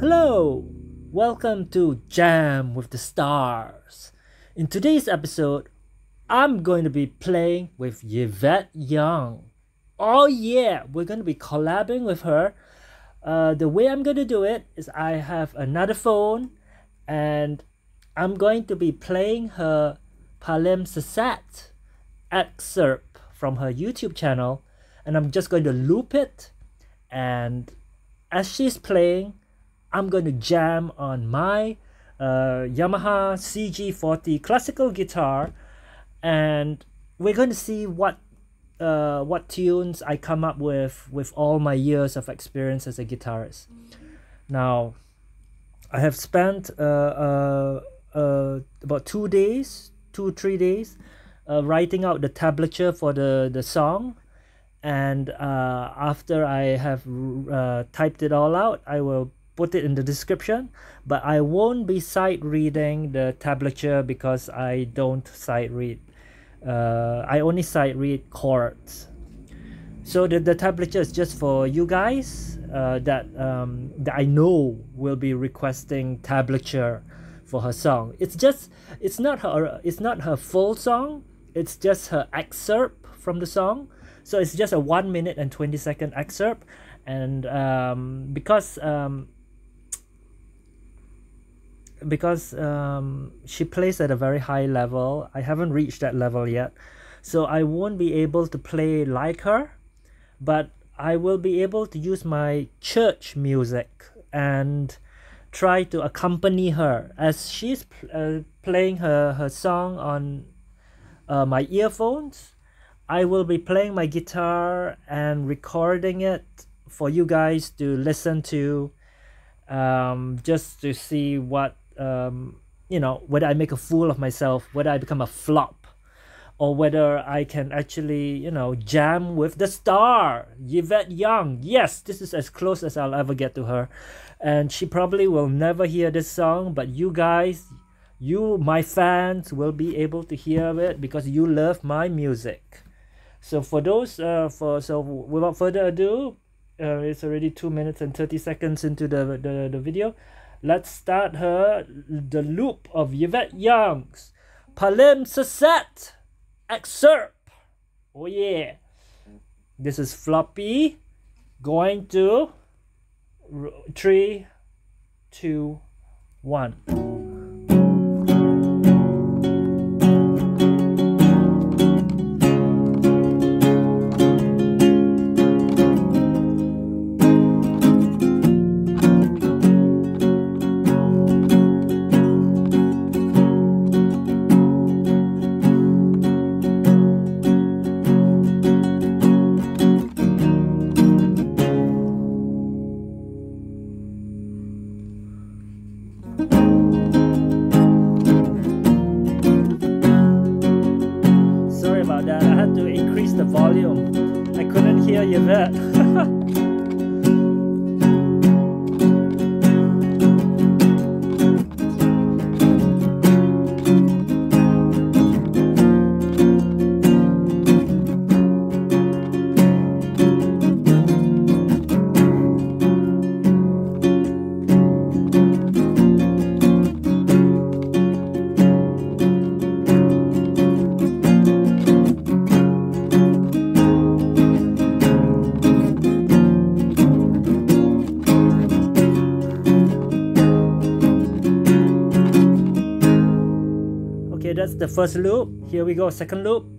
Hello, welcome to Jam with the Stars. In today's episode, I'm going to be playing with Yvette Young. Oh, yeah, we're going to be collabing with her. Uh, the way I'm going to do it is I have another phone and I'm going to be playing her palimpsest excerpt from her YouTube channel and I'm just going to loop it. And as she's playing I'm going to jam on my uh, Yamaha CG40 classical guitar. And we're going to see what uh, what tunes I come up with with all my years of experience as a guitarist. Now, I have spent uh, uh, uh, about two days, two three days, uh, writing out the tablature for the the song, and uh, after I have uh, typed it all out, I will put it in the description. But i won't be sight reading the tablature because i don't sight read uh, i only sight read chords. So the, the tablature is just for you guys uh, that um, that i know will be requesting tablature for her song. It's just it's not her it's not her full song. It's just her excerpt from the song so it's just a one minute and 20 second excerpt and um, because um, because um, she plays at a very high level. I haven't reached that level yet. So I won't be able to play like her, but I will be able to use my church music and try to accompany her as she's uh, playing her, her song on uh, my earphones. I will be playing my guitar and recording it for you guys to listen to um, just to see what um, you know whether I make a fool of myself, whether I become a flop, or whether I can actually you know jam with the star Yvette Young. Yes, this is as close as I'll ever get to her, and she probably will never hear this song, but you guys. You, my fans, will be able to hear it because you love my music. So for those, uh, for so without further ado, uh, it's already two minutes and thirty seconds into the the, the video. Let's start her the loop of Yvette Young's Palimpsest excerpt. Oh yeah. This is floppy. Going to three, two, one. The first loop. Here we go second loop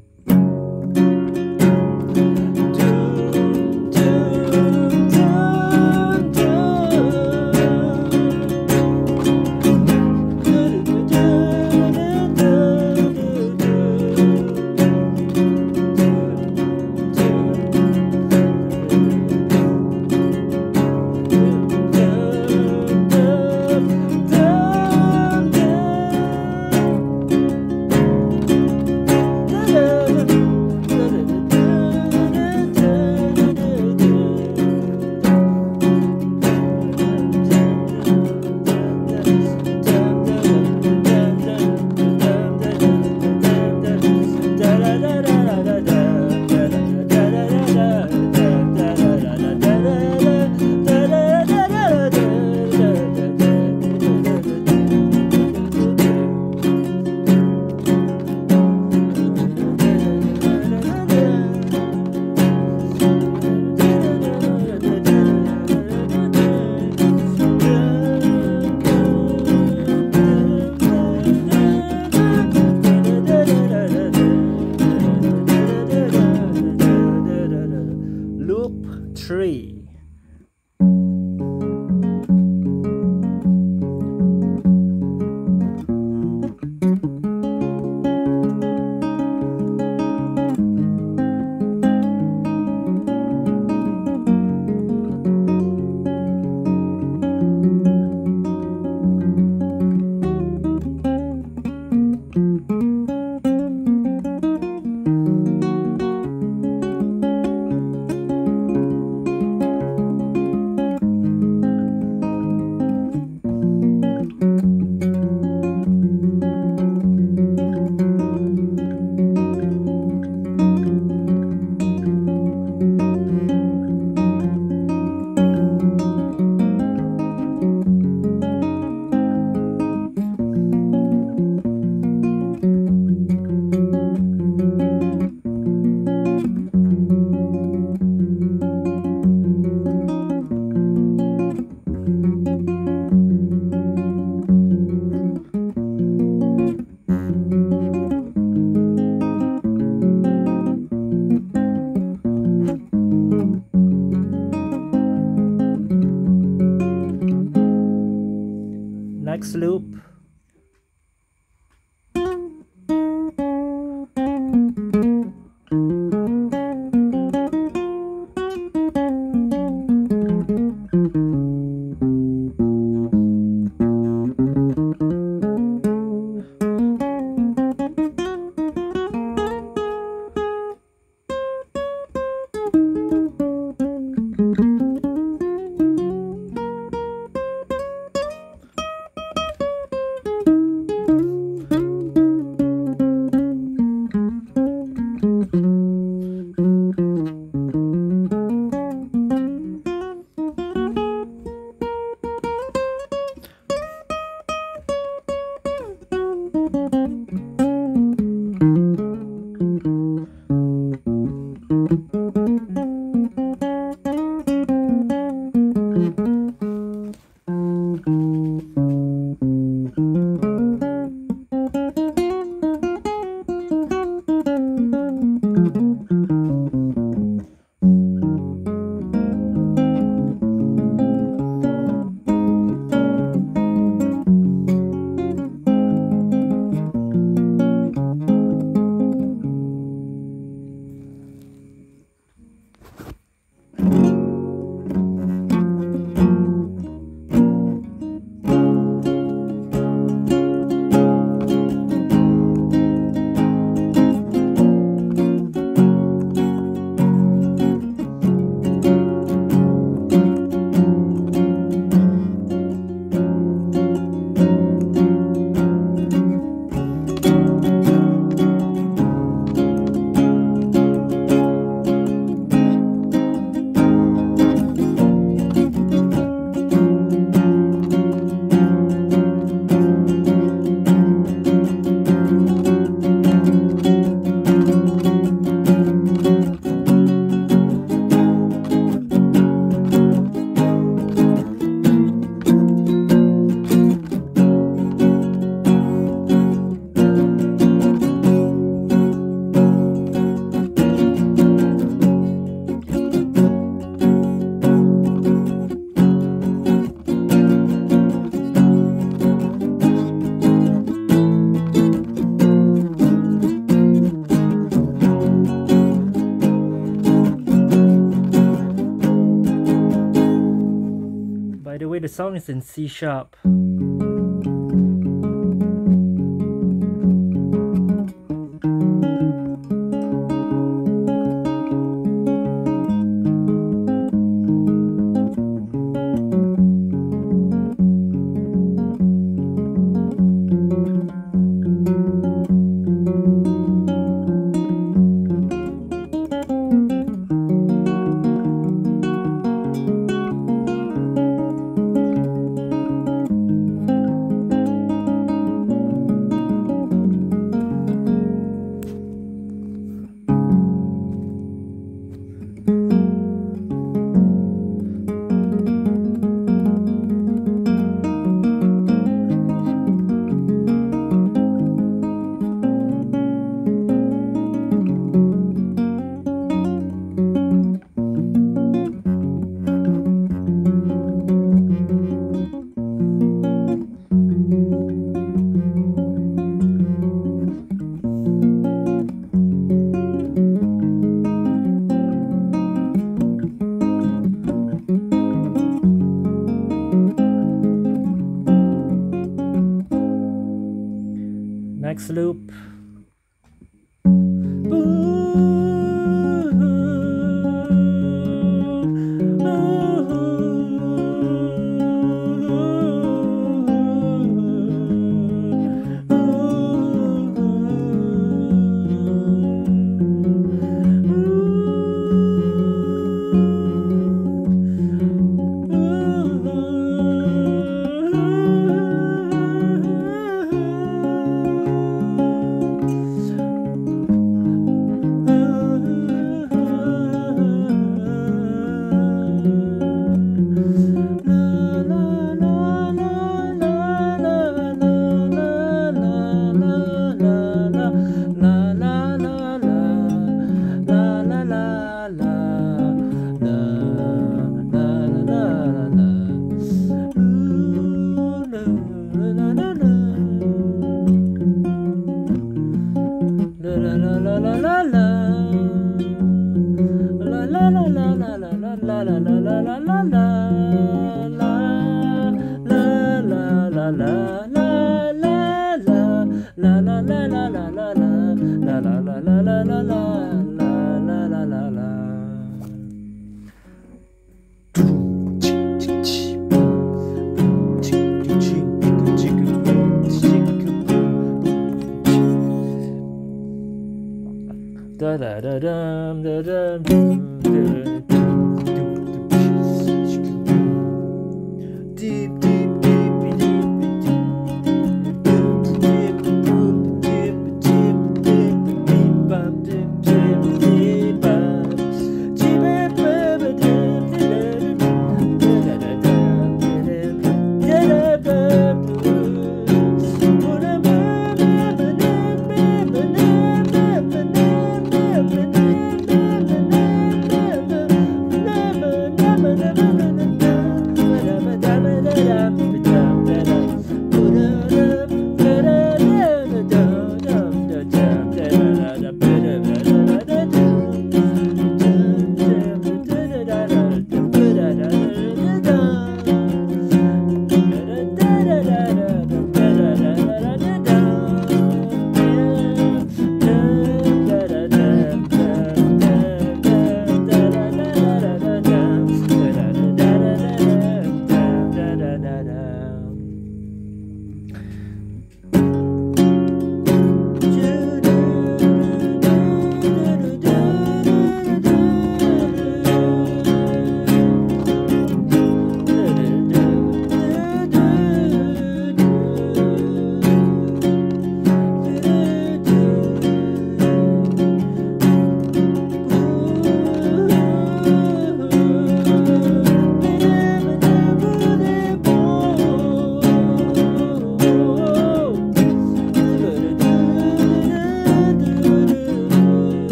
C sharp.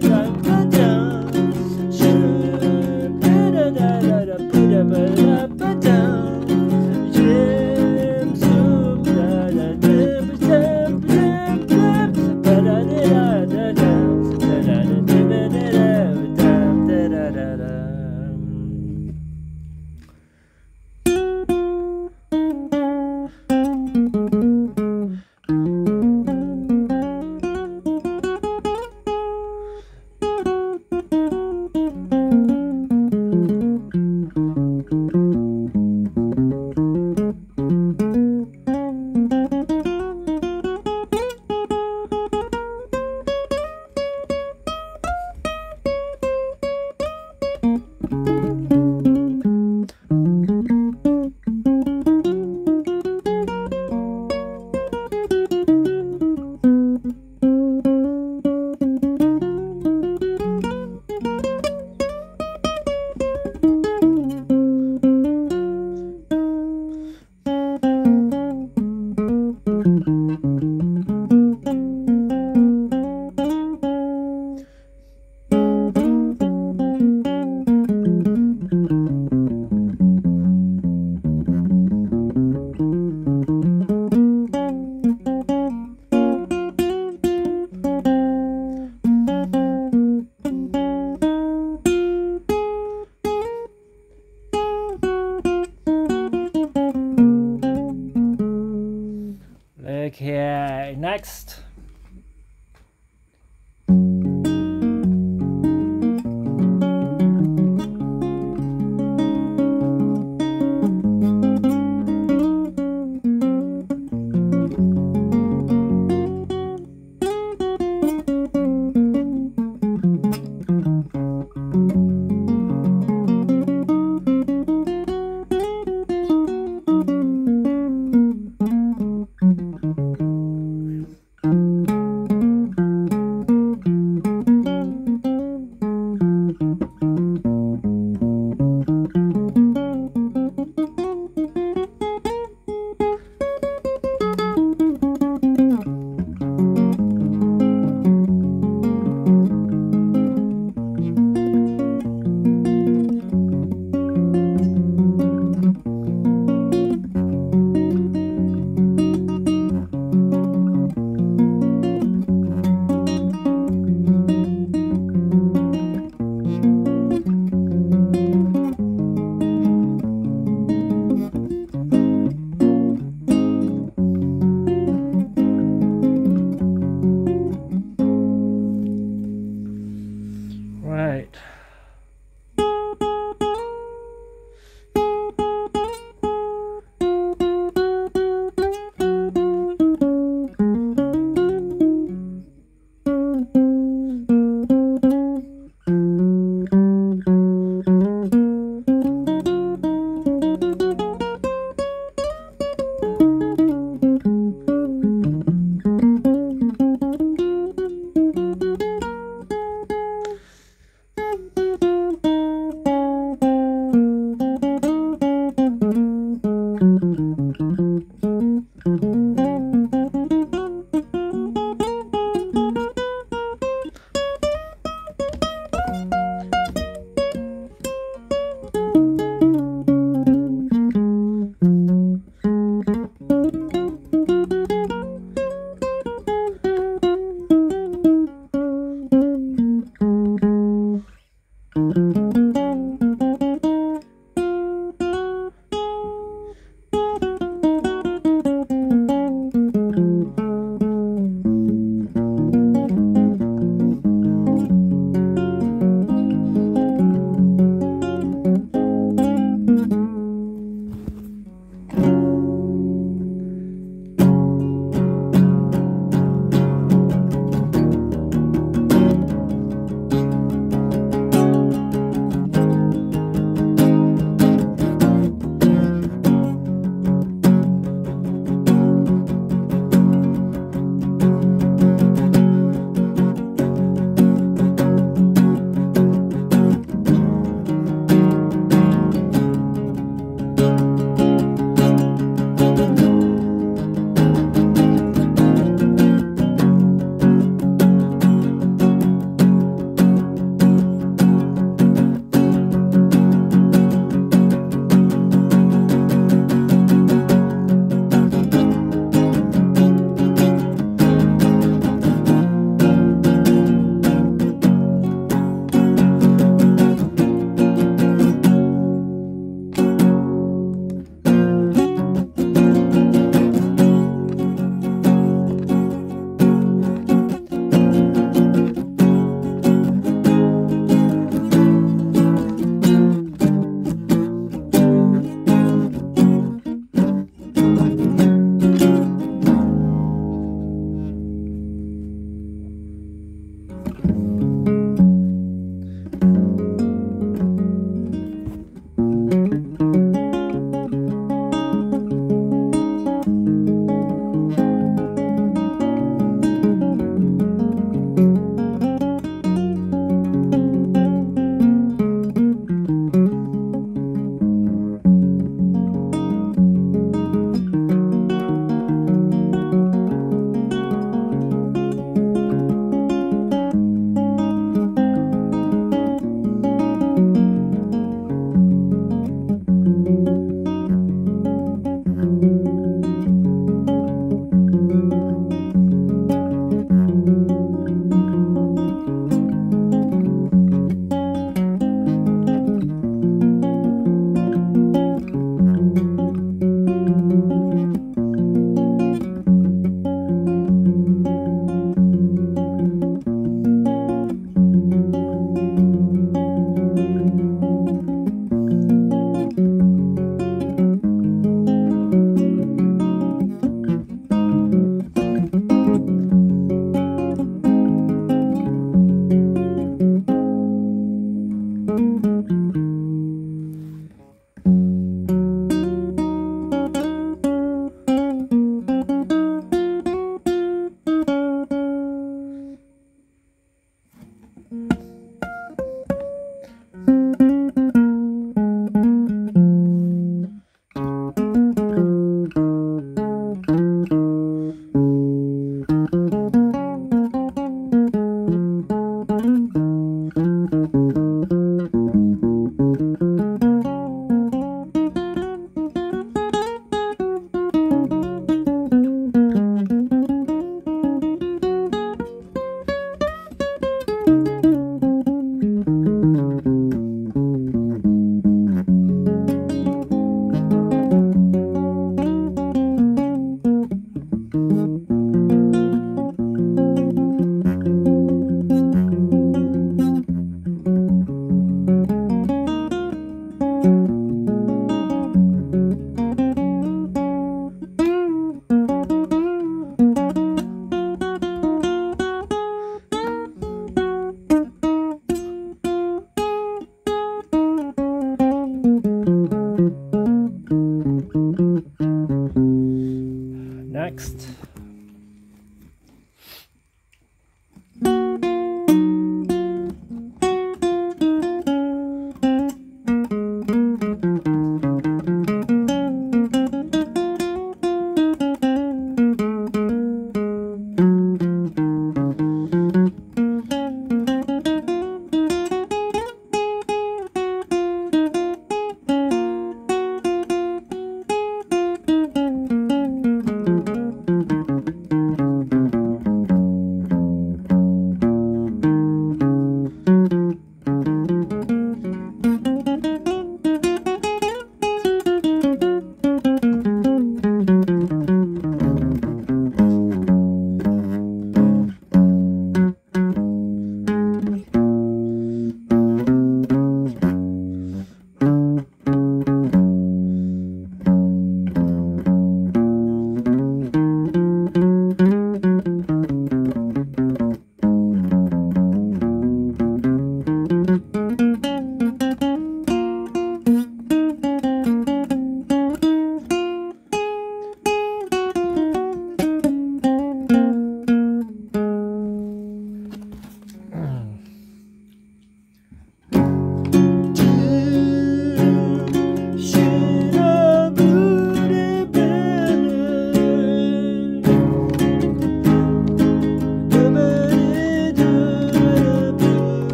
Jaja.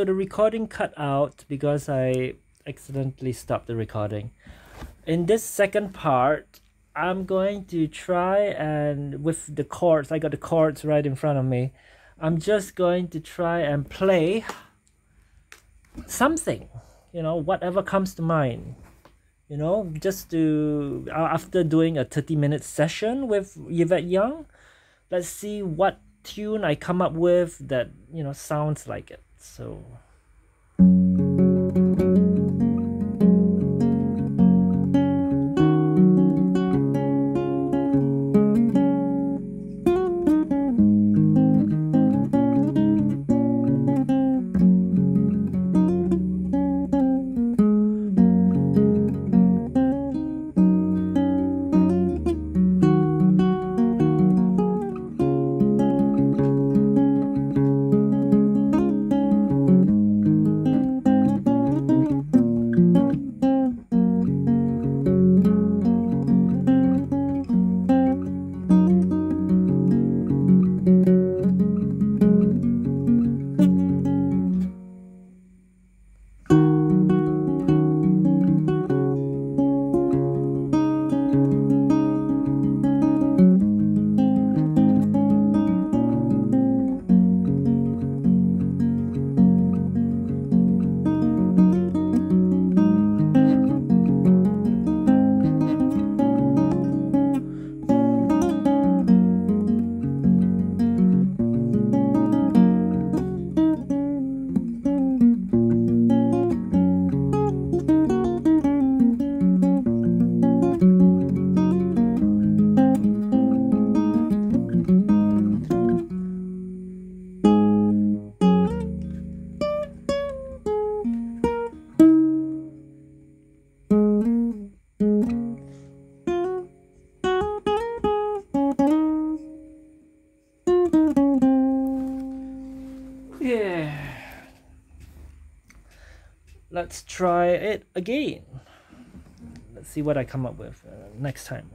So the recording cut out because I accidentally stopped the recording. In this second part, I'm going to try and with the chords, I got the chords right in front of me. I'm just going to try and play something, you know, whatever comes to mind. You know, just to after doing a 30 minute session with Yvette Young, let's see what tune I come up with that you know sounds like it. So Let's try it again. Let's see what I come up with uh, next time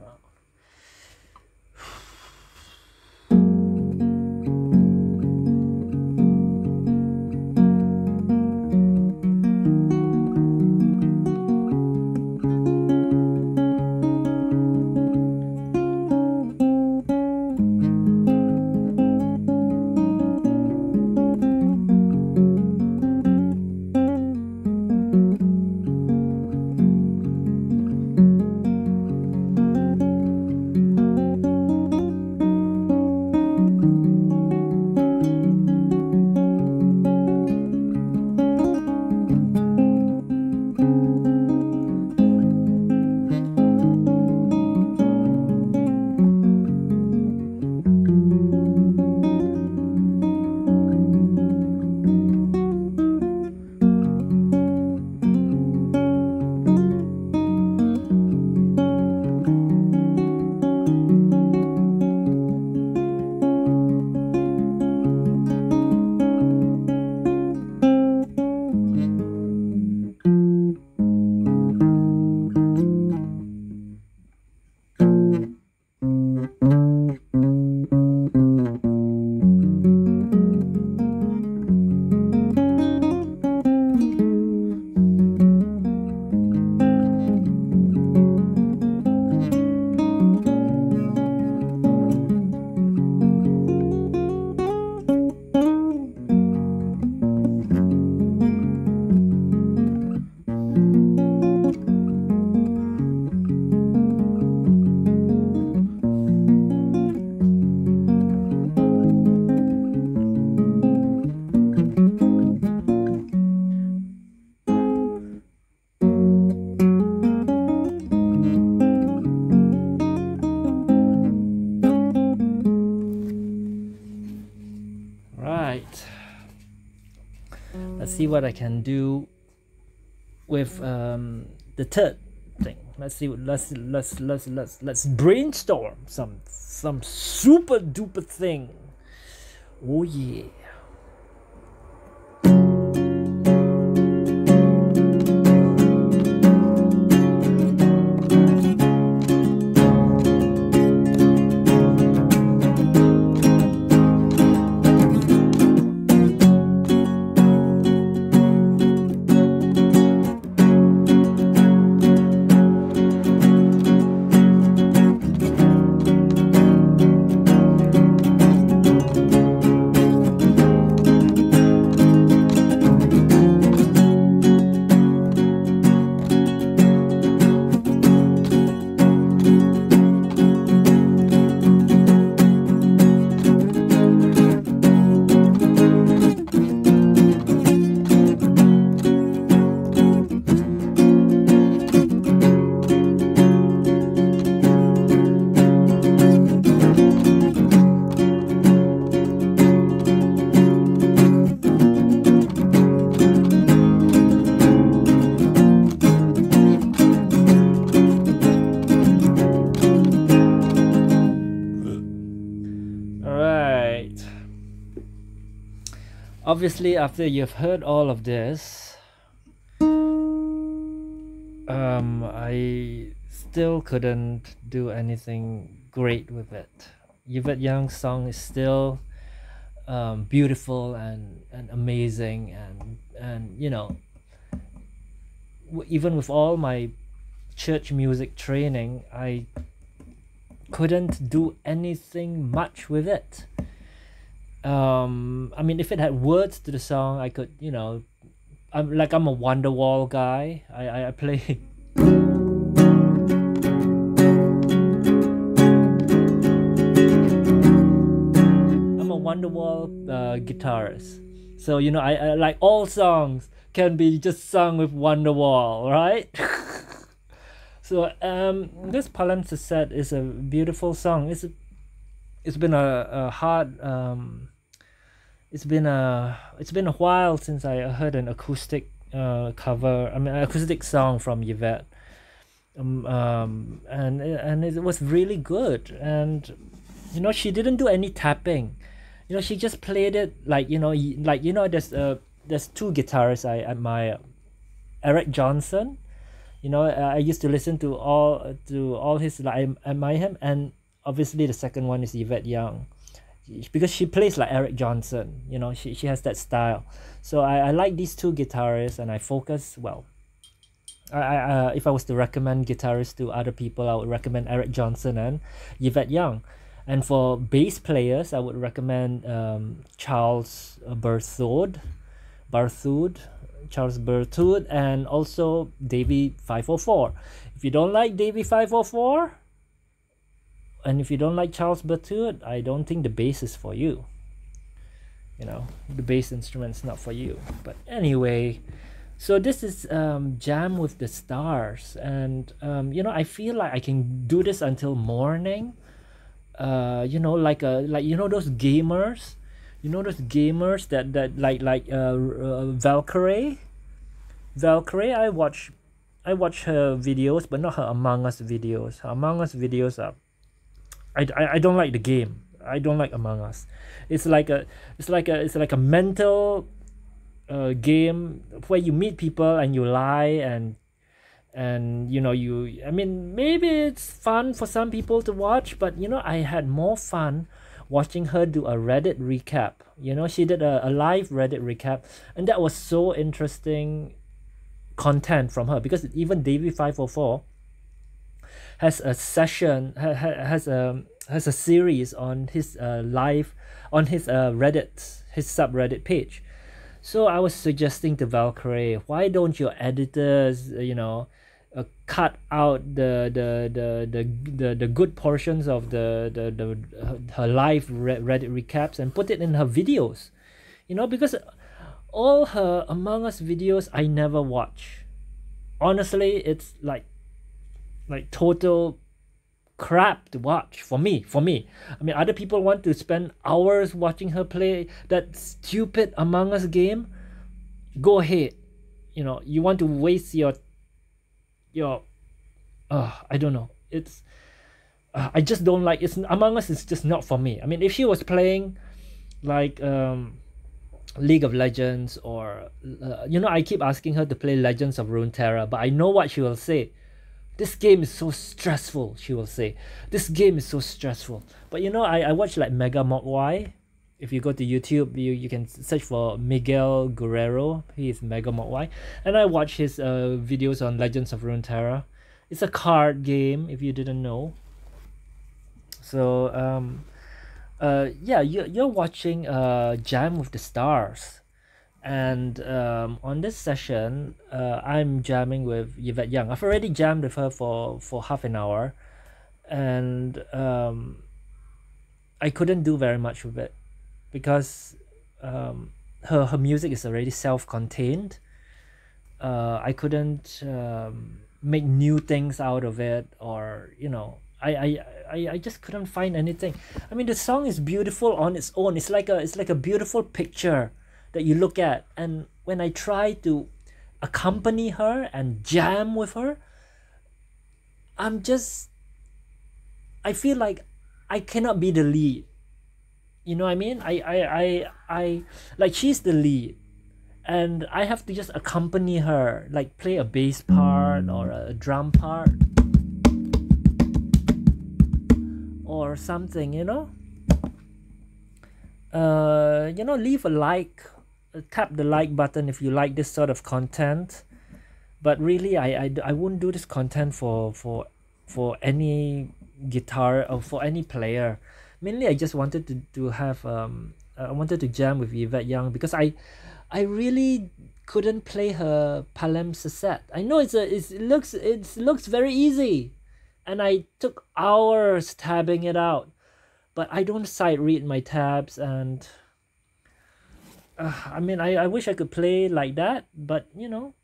can do with um, the third thing. Let's see. Let's let's let's let's let's brainstorm some some super duper thing. Oh yeah. Obviously after you've heard all of this um i still couldn't do anything great with it. Yvette young's song is still um, beautiful and, and amazing and and you know even with all my church music training i couldn't do anything much with it um i mean if it had words to the song i could you know i'm like i'm a wonderwall guy. I i, I play i'm a wonderwall uh, guitarist. So you know I, I like all songs can be just sung with wonderwall right? So um this Palimpsest is a beautiful song. It's a, it's been a, a hard um it's been a it's been a while since I heard an acoustic uh, cover. I mean, an acoustic song from Yvette, um, um, and and it was really good. And you know, she didn't do any tapping. You know, she just played it like you know, like you know, there's uh there's two guitarists I admire, Eric Johnson. You know, I used to listen to all to all his like I admire him, and obviously the second one is Yvette Young because she plays like Eric Johnson, you know, she, she has that style. So I, I like these two guitarists and I focus well. I, I uh, if I was to recommend guitarists to other people, I would recommend Eric Johnson and Yvette Young. And for bass players, I would recommend um, Charles Berthoud, Berthoud, Charles Berthoud, and also Davie504. If you don't like Davie504, and if you don't like Charles Berthoud, I don't think the bass is for you. You know, the bass instrument's not for you. But anyway, so this is um, Jam with the Stars, and um, you know, I feel like I can do this until morning. Uh, you know, like a like you know those gamers, you know those gamers that that like like uh, uh Valkyrae. Valkyrae, I watch, I watch her videos, but not her Among Us videos. Her Among Us videos are I, I, I don't like the game. I don't like Among Us. It's like a it's like a it's like a mental uh, game where you meet people and you lie and and you know you I mean maybe it's fun for some people to watch, but you know I had more fun watching her do a Reddit recap. You know, she did a, a live Reddit recap, and that was so interesting content from her because even Davie five four four has a session ha, has a has a series on his uh, live on his uh, Reddit his subreddit page. So I was suggesting to Valkyrae, why don't your editors, uh, you know, uh, cut out the the, the the the the good portions of the the, the her live Reddit recaps and put it in her videos, you know, because all her Among Us videos I never watch. Honestly, it's like like total crap to watch for me for me. I mean other people want to spend hours watching her play that stupid among us game. Go ahead. You know you want to waste your your uh, i don't know. It's uh, i just don't like it's among us it's just not for me. I mean if she was playing like um league of legends or uh, you know i keep asking her to play legends of runeterra but i know what she will say this game is so stressful she will say. This game is so stressful. But you know i, I watch like mega mogwai if you go to youtube you, you can search for miguel guerrero. He is mega mogwai and i watch his uh, videos on legends of runeterra. It's a card game if you didn't know. So um uh yeah you, you're watching uh jam with the stars and um, on this session uh, i'm jamming with yvette young. I've already jammed with her for for half an hour. And um, i couldn't do very much with it because um, her her music is already self-contained. Uh, i couldn't um, make new things out of it or you know I, I I I just couldn't find anything. I mean the song is beautiful on its own. It's like a it's like a beautiful picture that you look at. And when i try to accompany her and jam with her i'm just i feel like i cannot be the lead. You know what i mean? I i i, I like she's the lead. And i have to just accompany her like play a bass part or a drum part or something you know? Uh you know leave a like tap the like button if you like this sort of content. But really I, I i wouldn't do this content for for for any guitar or for any player. Mainly i just wanted to to have um i wanted to jam with yvette young because i i really couldn't play her palimpsest i know it's a it's, it looks it looks very easy and i took hours tabbing it out. But i don't sight read my tabs and uh, I mean, I, I wish I could play like that, but you know,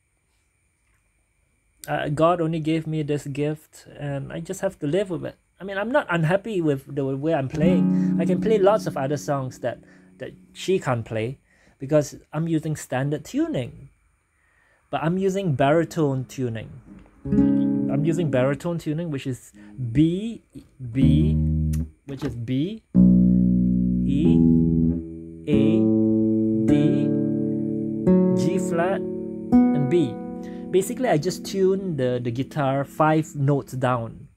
uh, God only gave me this gift, and I just have to live with it. I mean, I'm not unhappy with the way I'm playing. I can play lots of other songs that that she can't play, because I'm using standard tuning. But I'm using baritone tuning. I'm using baritone tuning, which is B B, which is B E A flat and B. Basically, I just tuned the, the guitar five notes down.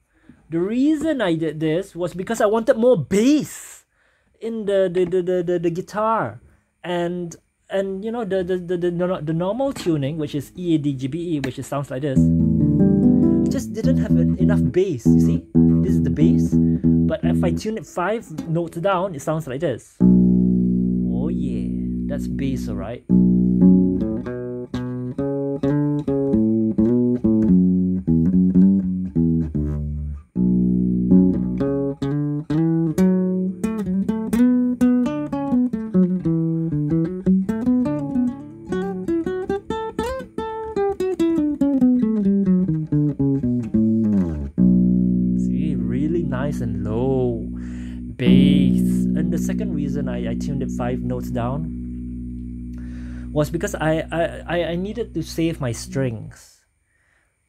The reason I did this was because I wanted more bass in the the, the, the, the, the guitar. And and you know the the, the, the, the normal tuning, which is E A D G B E, which is, sounds like this, just didn't have enough bass. You see, this is the bass, but if I tune it five notes down, it sounds like this. Oh yeah, that's bass, alright. Was because I, I, I needed to save my strings.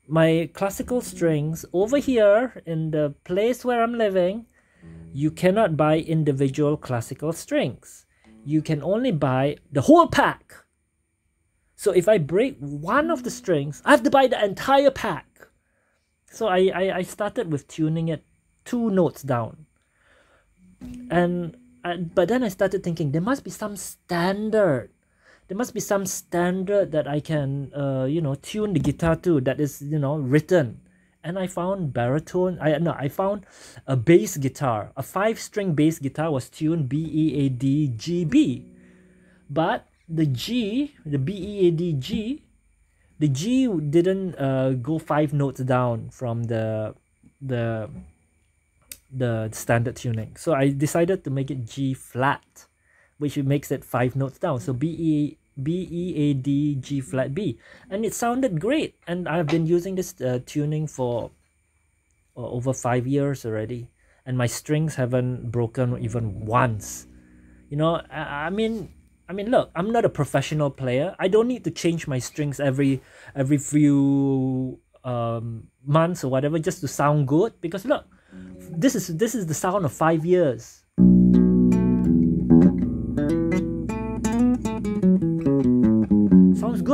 My classical strings over here in the place where I'm living, you cannot buy individual classical strings. You can only buy the whole pack. So if I break one of the strings, I have to buy the entire pack. So I, I, I started with tuning it two notes down. And but then I started thinking there must be some standard. There must be some standard that I can, uh, you know, tune the guitar to that is, you know, written. And I found baritone. I no, I found a bass guitar. A five-string bass guitar was tuned B E A D G B, but the G, the B E A D G, the G didn't uh, go five notes down from the the the standard tuning. So I decided to make it G flat, which makes it five notes down. So B E B E A D G flat B, and it sounded great. And I've been using this uh, tuning for uh, over five years already, and my strings haven't broken even once. You know, I, I mean, I mean, look, I'm not a professional player. I don't need to change my strings every every few um, months or whatever just to sound good. Because look, this is this is the sound of five years.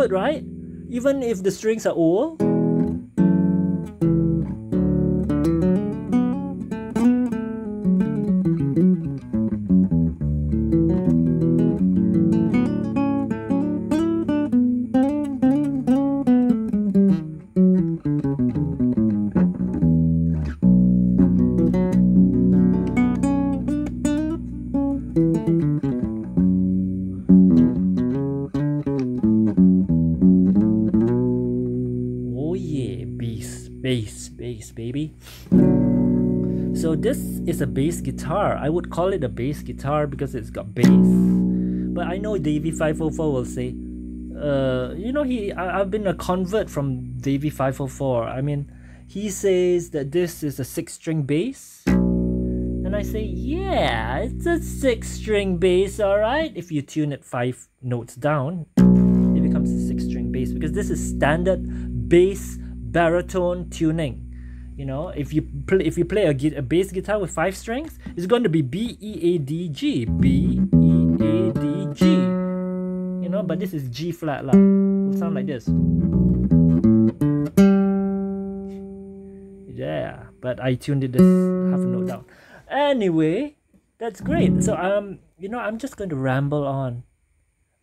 Good, right? Even if the strings are old. Is a bass guitar. I would call it a bass guitar because it's got bass. But I know Davie504 will say, uh, you know, he I, I've been a convert from Davie504. I mean, he says that this is a six-string bass. And I say, yeah, it's a six-string bass, alright. If you tune it five notes down, it becomes a six-string bass because this is standard bass baritone tuning. You know, if you play if you play a, a bass guitar with five strings, it's going to be B E A D G B E A D G. You know, but this is G flat lah. It'll sound like this. Yeah, but I tuned it this half a note down. Anyway, that's great. So um, you know, I'm just going to ramble on.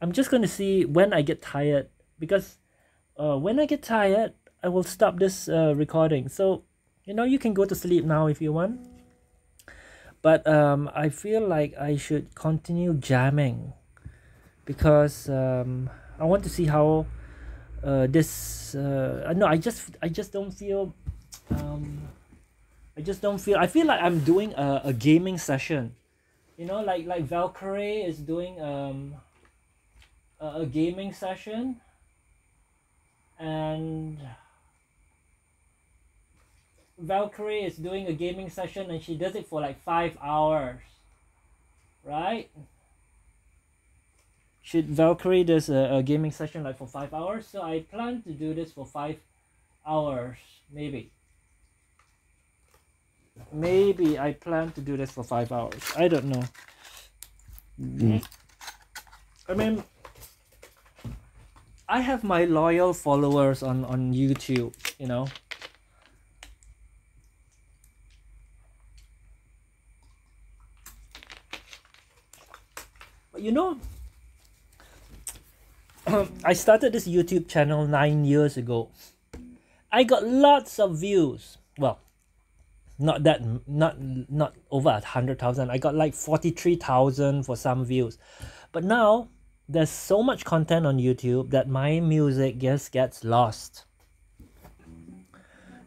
I'm just going to see when I get tired because uh, when I get tired, I will stop this uh, recording. So, you know, you can go to sleep now if you want. But um, I feel like I should continue jamming because um, I want to see how uh, this. Uh, no, I just I just don't feel. Um, I just don't feel. I feel like I'm doing a, a gaming session. You know, like like Valkyrae is doing um, a, a gaming session and Valkyrae is doing a gaming session and she does it for like five hours. Right? Should Valkyrae does a, a gaming session like for five hours? So I plan to do this for five hours, maybe. Maybe I plan to do this for five hours. I don't know. Hmm. I mean, I have my loyal followers on on YouTube, you know. You know, um, I started this YouTube channel 9 years ago. I got lots of views. Well, not that not not over a hundred thousand. I got like forty three thousand for some views, but now there's so much content on YouTube that my music just gets lost.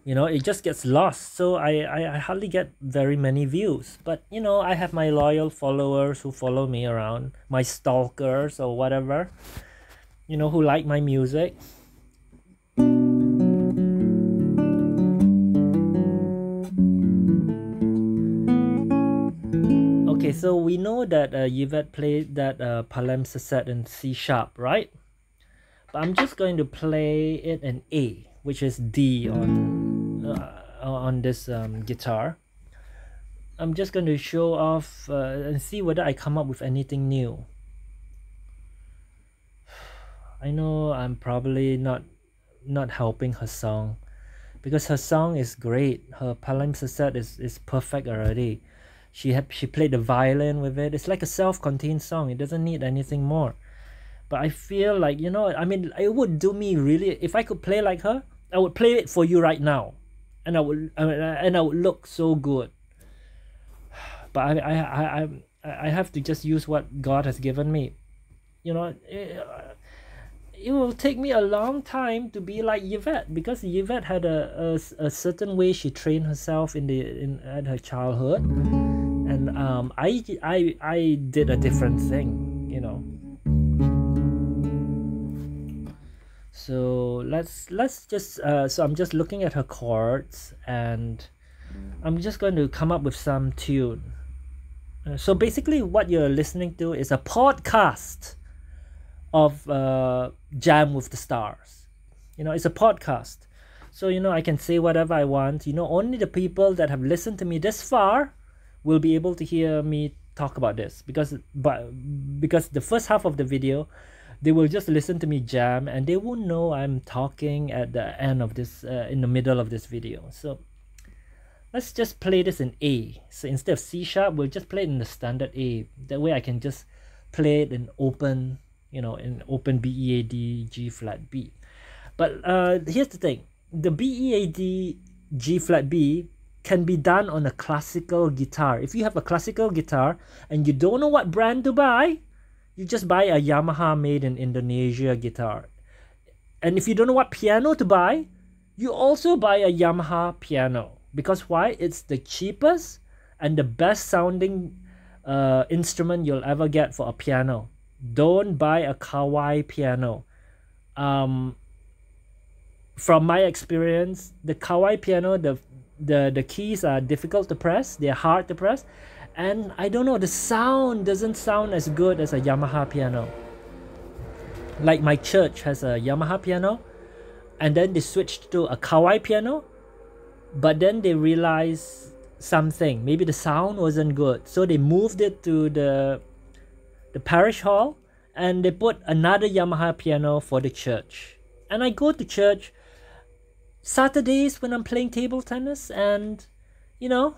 You know, it just gets lost. So I, I, I hardly get very many views. But you know, I have my loyal followers who follow me around, my stalkers or whatever, you know, who like my music. Okay, so we know that uh, Yvette played that uh, palimpsest in C sharp, right? But I'm just going to play it in A, which is D on uh, on this um, guitar. I'm just going to show off uh, and see whether I come up with anything new. I know I'm probably not not helping her song because her song is great. Her palimpsest is is perfect already she had she played the violin with it it's like a self-contained song it doesn't need anything more but i feel like you know i mean it would do me really if i could play like her i would play it for you right now and i would I mean, and i would look so good. But i i i i, have to just use what god has given me. You know it, it will take me a long time to be like Yvette because Yvette had a, a, a certain way she trained herself in the in at her childhood. And um, I, I I did a different thing, you know. So let's let's just uh, so I'm just looking at her chords and I'm just going to come up with some tune. Uh, so basically, what you're listening to is a podcast. of uh, Jam with the Stars. You know, it's a podcast. So, you know, I can say whatever I want. You know, only the people that have listened to me this far will be able to hear me talk about this because but because the first half of the video they will just listen to me jam and they won't know I'm talking at the end of this uh, in the middle of this video. So let's just play this in A. So instead of C sharp we'll just play it in the standard A. That way I can just play it in open you know in open B E A D G flat B. But uh, here's the thing. The B E A D G flat B can be done on a classical guitar. If you have a classical guitar and you don't know what brand to buy, you just buy a Yamaha made in Indonesia guitar. And if you don't know what piano to buy, you also buy a Yamaha piano. Because why? It's the cheapest and the best sounding uh, instrument you'll ever get for a piano. Don't buy a Kawai piano. Um, from my experience, the Kawai piano, the the the keys are difficult to press they're hard to press and I don't know the sound doesn't sound as good as a Yamaha piano. Like my church has a Yamaha piano and then they switched to a Kawai piano but then they realized something. Maybe the sound wasn't good. So they moved it to the the parish hall and they put another Yamaha piano for the church. And I go to church Saturdays when I'm playing table tennis and you know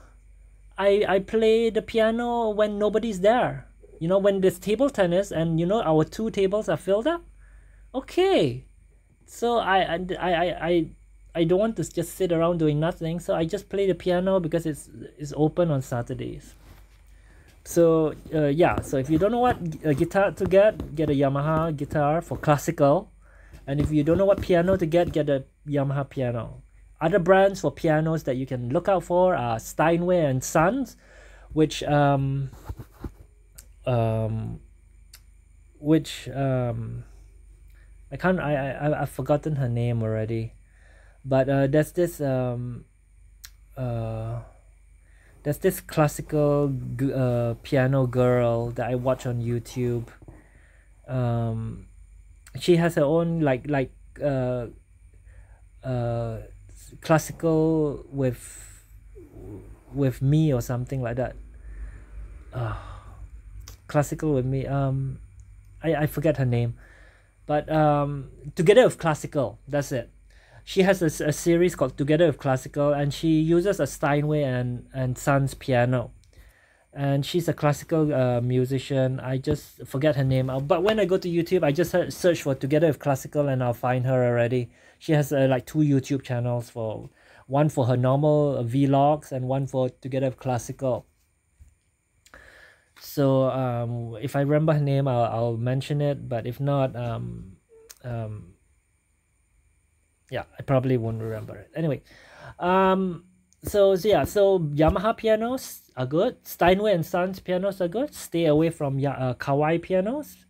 I I play the piano when nobody's there. You know when there's table tennis and you know our two tables are filled up. Okay. So I I I I I don't want to just sit around doing nothing, so I just play the piano because it's it's open on Saturdays. So uh, yeah, so if you don't know what uh, guitar to get, get a Yamaha guitar for classical and if you don't know what piano to get, get a Yamaha piano. Other brands for pianos that you can look out for are Steinway and Sons, which um, um, which um, I can't I, I I've forgotten her name already, but uh, there's this um, uh, there's this classical uh, piano girl that I watch on YouTube. Um, she has her own like like uh uh classical with with me or something like that uh, classical with me um I, I forget her name but um together with classical that's it she has a, a series called together with classical and she uses a steinway and and sons piano and she's a classical uh, musician. I just forget her name. Uh, but when I go to YouTube, I just search for Together with Classical and I'll find her already. She has uh, like two YouTube channels for one for her normal vlogs and one for Together Classical. So um, if I remember her name, I'll, I'll mention it. But if not, um, um, yeah, I probably won't remember it. Anyway, um, so, so yeah, so Yamaha pianos are good. Steinway and Sons pianos are good. Stay away from uh, Kawai pianos,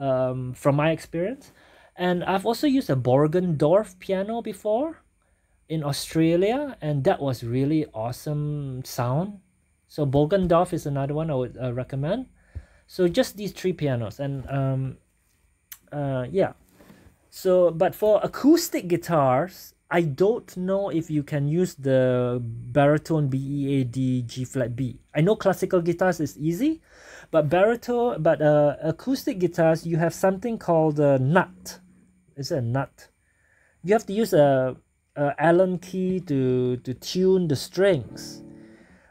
um, from my experience. And I've also used a Borgendorf piano before in Australia, and that was really awesome sound. So Borgendorf is another one I would uh, recommend. So just these three pianos, and um, uh, yeah. So, but for acoustic guitars, I don't know if you can use the baritone B E A D G flat B. I know classical guitars is easy, but baritone, but uh, acoustic guitars, you have something called a nut. Is it a nut? You have to use a, a Allen key to to tune the strings,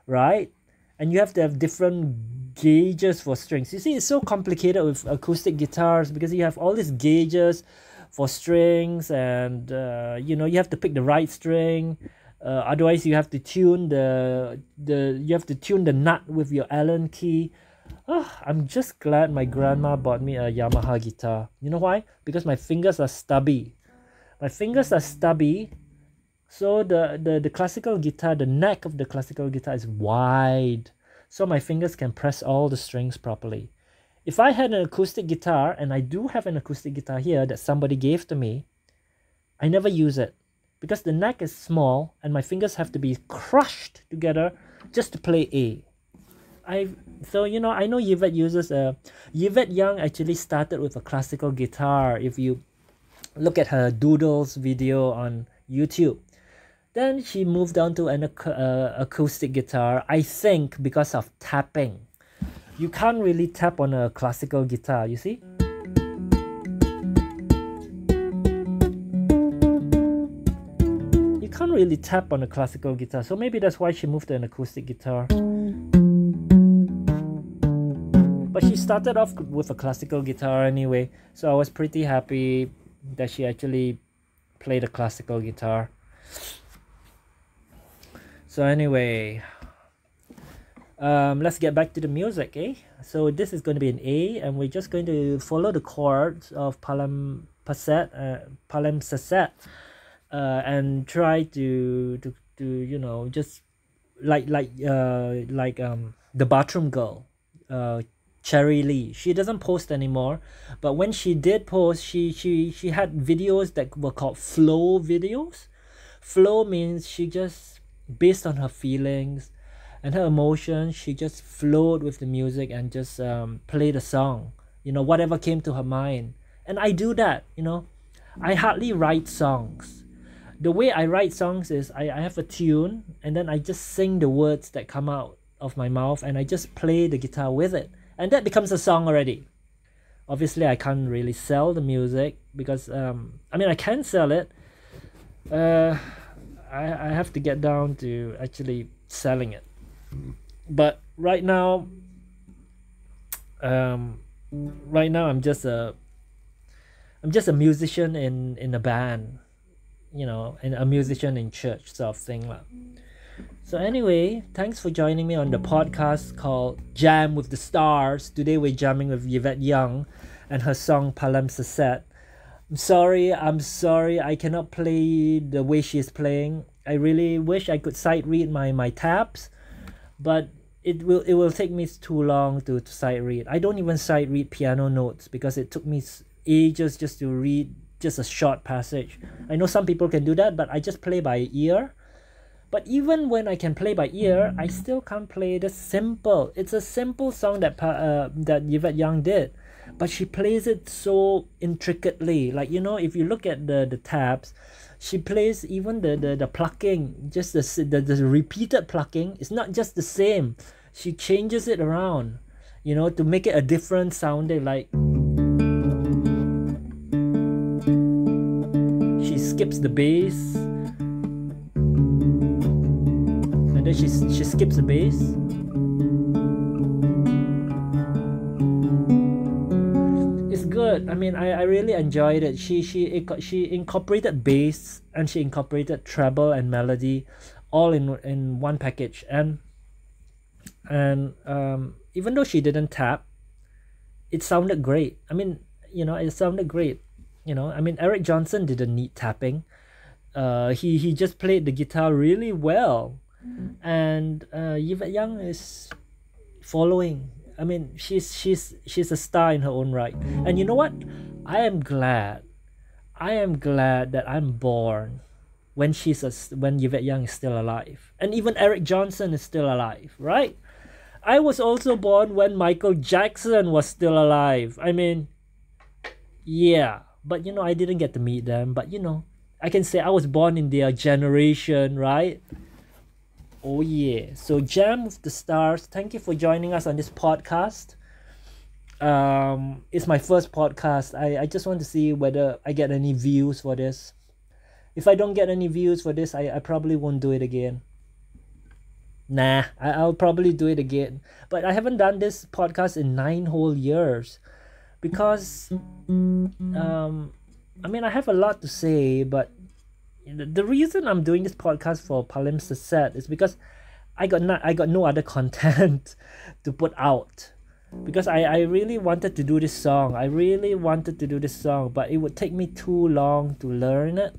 right? And you have to have different gauges for strings. You see, it's so complicated with acoustic guitars because you have all these gauges for strings and uh, you know you have to pick the right string uh, otherwise you have to tune the the you have to tune the nut with your allen key i'm just glad my grandma bought me a yamaha guitar. You know why? Because my fingers are stubby. My fingers are stubby so the, the the classical guitar the neck of the classical guitar is wide so my fingers can press all the strings properly. If I had an acoustic guitar, and I do have an acoustic guitar here that somebody gave to me, I never use it because the neck is small and my fingers have to be crushed together just to play A. I so you know I know Yvette uses a Yvette Young actually started with a classical guitar. If you look at her doodles video on YouTube, then she moved on to an uh, acoustic guitar. I think because of tapping, you can't really tap on a classical guitar. You see. You can't really tap on a classical guitar, so maybe that's why she moved to an acoustic guitar. But she started off with a classical guitar anyway, so I was pretty happy that she actually played a classical guitar. So anyway, um, let's get back to the music, eh? So this is going to be an A, and we're just going to follow the chords of palimpsest, uh, palimpsest, uh, and try to to to you know just like like uh like um the bathroom girl, uh Cherry Lee. She doesn't post anymore, but when she did post, she she she had videos that were called flow videos. Flow means she just based on her feelings and her emotions, she just flowed with the music and just um, played a song. You know, whatever came to her mind. And I do that, you know. I hardly write songs. The way I write songs is I, I have a tune and then I just sing the words that come out of my mouth and I just play the guitar with it and that becomes a song already. Obviously i can't really sell the music because um i mean i can sell it. Uh i i have to get down to actually selling it. But right now um right now i'm just a i'm just a musician in in a band you know and a musician in church sort of thing lah. So anyway, thanks for joining me on the podcast called Jam with the Stars. Today we're jamming with Yvette Young and her song Palimpsest. I'm sorry, I'm sorry I cannot play the way she's playing. I really wish I could sight read my, my tabs, but it will it will take me too long to, to sight read. I don't even sight read piano notes because it took me ages just to read just a short passage. I know some people can do that, but I just play by ear but even when I can play by ear, I still can't play the simple. It's a simple song that uh, that Yvette Young did, but she plays it so intricately. Like you know, if you look at the the tabs, she plays even the the, the plucking, just the, the the repeated plucking. It's not just the same. She changes it around, you know, to make it a different sounding. Like she skips the bass then she she skips the bass. It's good. I mean, I, I really enjoyed it. She she she incorporated bass and she incorporated treble and melody, all in in one package. And and um, even though she didn't tap, it sounded great. I mean, you know, it sounded great. You know, I mean, Eric Johnson didn't need tapping. Uh, he he just played the guitar really well and uh, Yvette Young is following. I mean, she's she's she's a star in her own right. And you know what? I am glad. I am glad that I'm born when she's a, when Yvette Young is still alive, and even Eric Johnson is still alive, right? I was also born when Michael Jackson was still alive. I mean, yeah, but you know, I didn't get to meet them. But you know, I can say I was born in their generation, right? Oh yeah. So Jam with the Stars, thank you for joining us on this podcast. Um it's my first podcast. I, I just want to see whether I get any views for this. If I don't get any views for this, I, I probably won't do it again. Nah, I, I'll probably do it again. But I haven't done this podcast in nine whole years. Because um I mean I have a lot to say, but the reason I'm doing this podcast for Palimpsest is because I got not I got no other content to put out because I, I really wanted to do this song. I really wanted to do this song, but it would take me too long to learn it.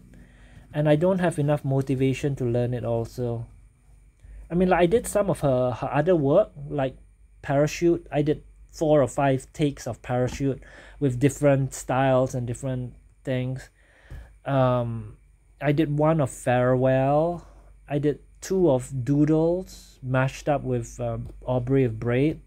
And I don't have enough motivation to learn it also. I mean like I did some of her, her other work, like parachute. I did four or five takes of parachute with different styles and different things. Um I did one of farewell. I did two of doodles. mashed up with um, Aubrey of Braid.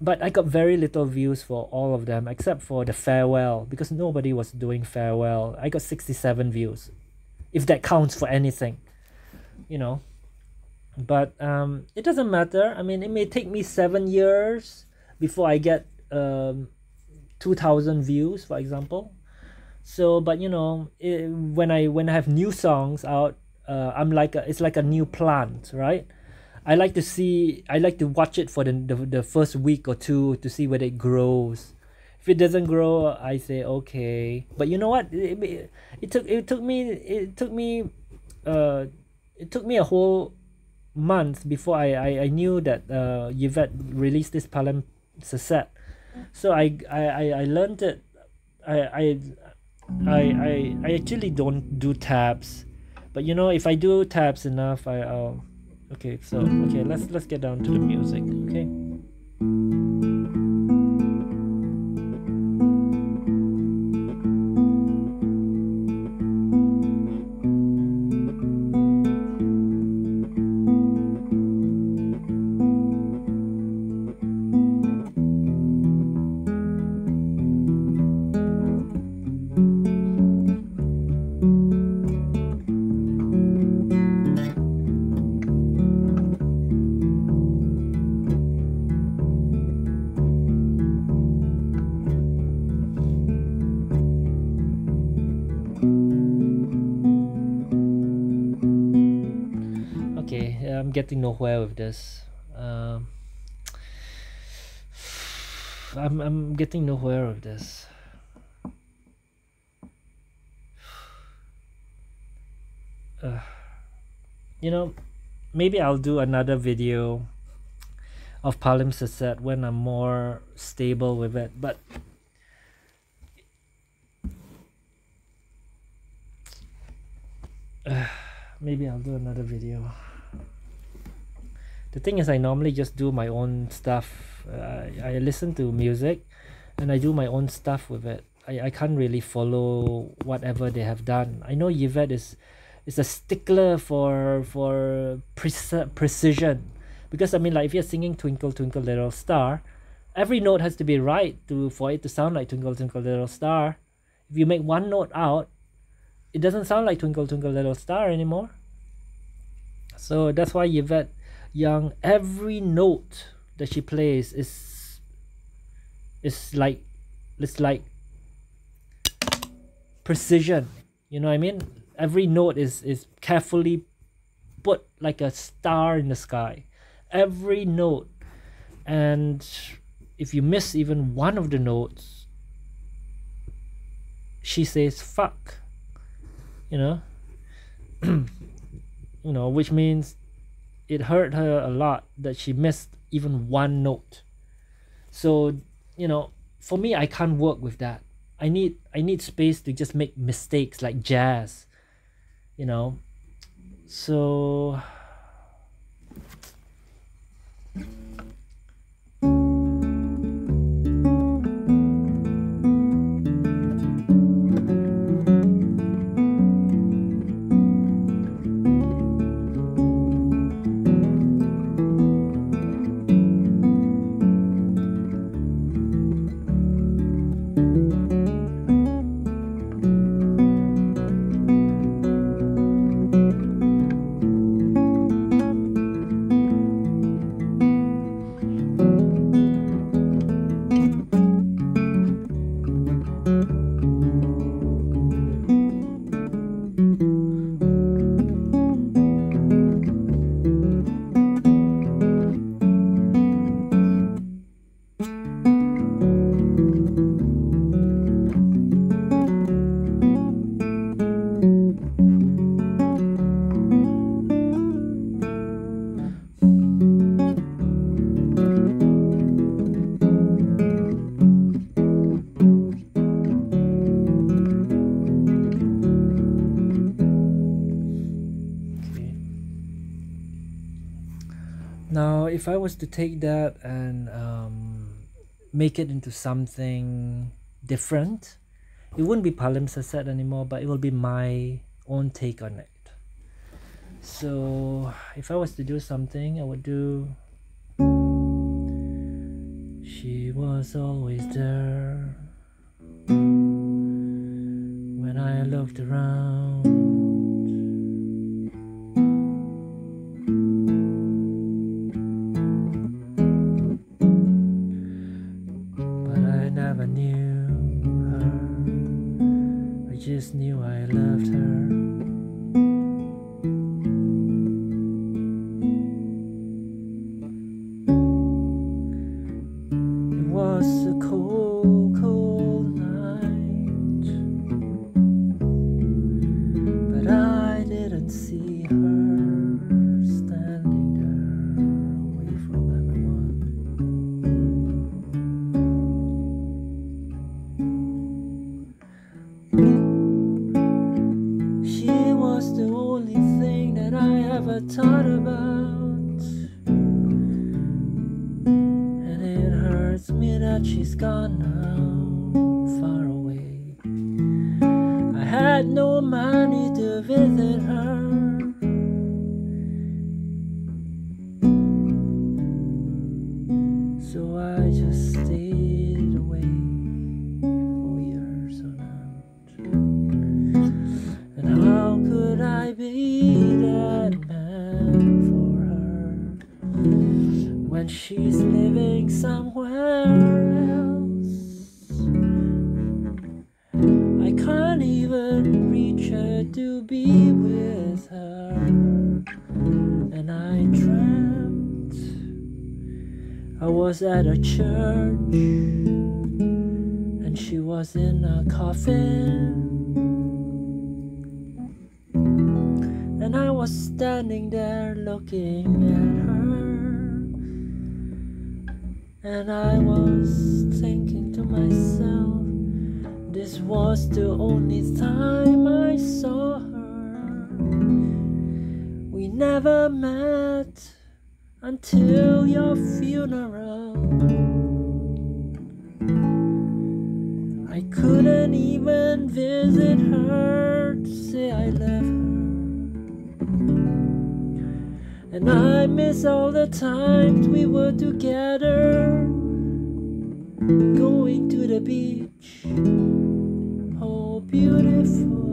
But I got very little views for all of them except for the farewell because nobody was doing farewell. I got 67 views, if that counts for anything, you know. But um, it doesn't matter. I mean, it may take me seven years before I get um, 2,000 views, for example. So, but you know, it, when I when I have new songs out, uh, I'm like a, it's like a new plant, right? I like to see I like to watch it for the, the the first week or two to see whether it grows. If it doesn't grow, I say okay. But you know what? It, it, it took it took me it took me uh it took me a whole month before I I, I knew that uh Yvette released this palimpsest. So I I I, I learned it. I I I I I actually don't do tabs. But you know if I do tabs enough I I'll okay so okay let's let's get down to the music okay nowhere with this. Um, I'm I'm getting nowhere with this. Uh, you know, maybe I'll do another video of palimpsest when I'm more stable with it. But uh, maybe I'll do another video the thing is I normally just do my own stuff. Uh, I listen to music and I do my own stuff with it. I, I can't really follow whatever they have done. I know Yvette is is a stickler for for pre- precision. Because I mean like if you're singing Twinkle Twinkle Little Star every note has to be right to for it to sound like Twinkle Twinkle Little Star. If you make one note out it doesn't sound like Twinkle Twinkle Little Star anymore. So that's why Yvette Young, every note that she plays is is like it's like precision. You know what I mean? Every note is is carefully put like a star in the sky. Every note. And if you miss even one of the notes, she says fuck. You know? you know, which means it hurt her a lot that she missed even one note. So you know for me i can't work with that. I need i need space to just make mistakes like jazz you know? So if i was to take that and um, make it into something different it wouldn't be palimpsest anymore but it will be my own take on it So if I was to do something, I would do. She was always there when I looked around. At a church and she was in a coffin. And I was standing there looking at her. And I was thinking to myself, this was the only time I saw her. We never met until your funeral. I couldn't even visit her to say I love her. And I miss all the times we were together, going to the beach. Oh, beautiful.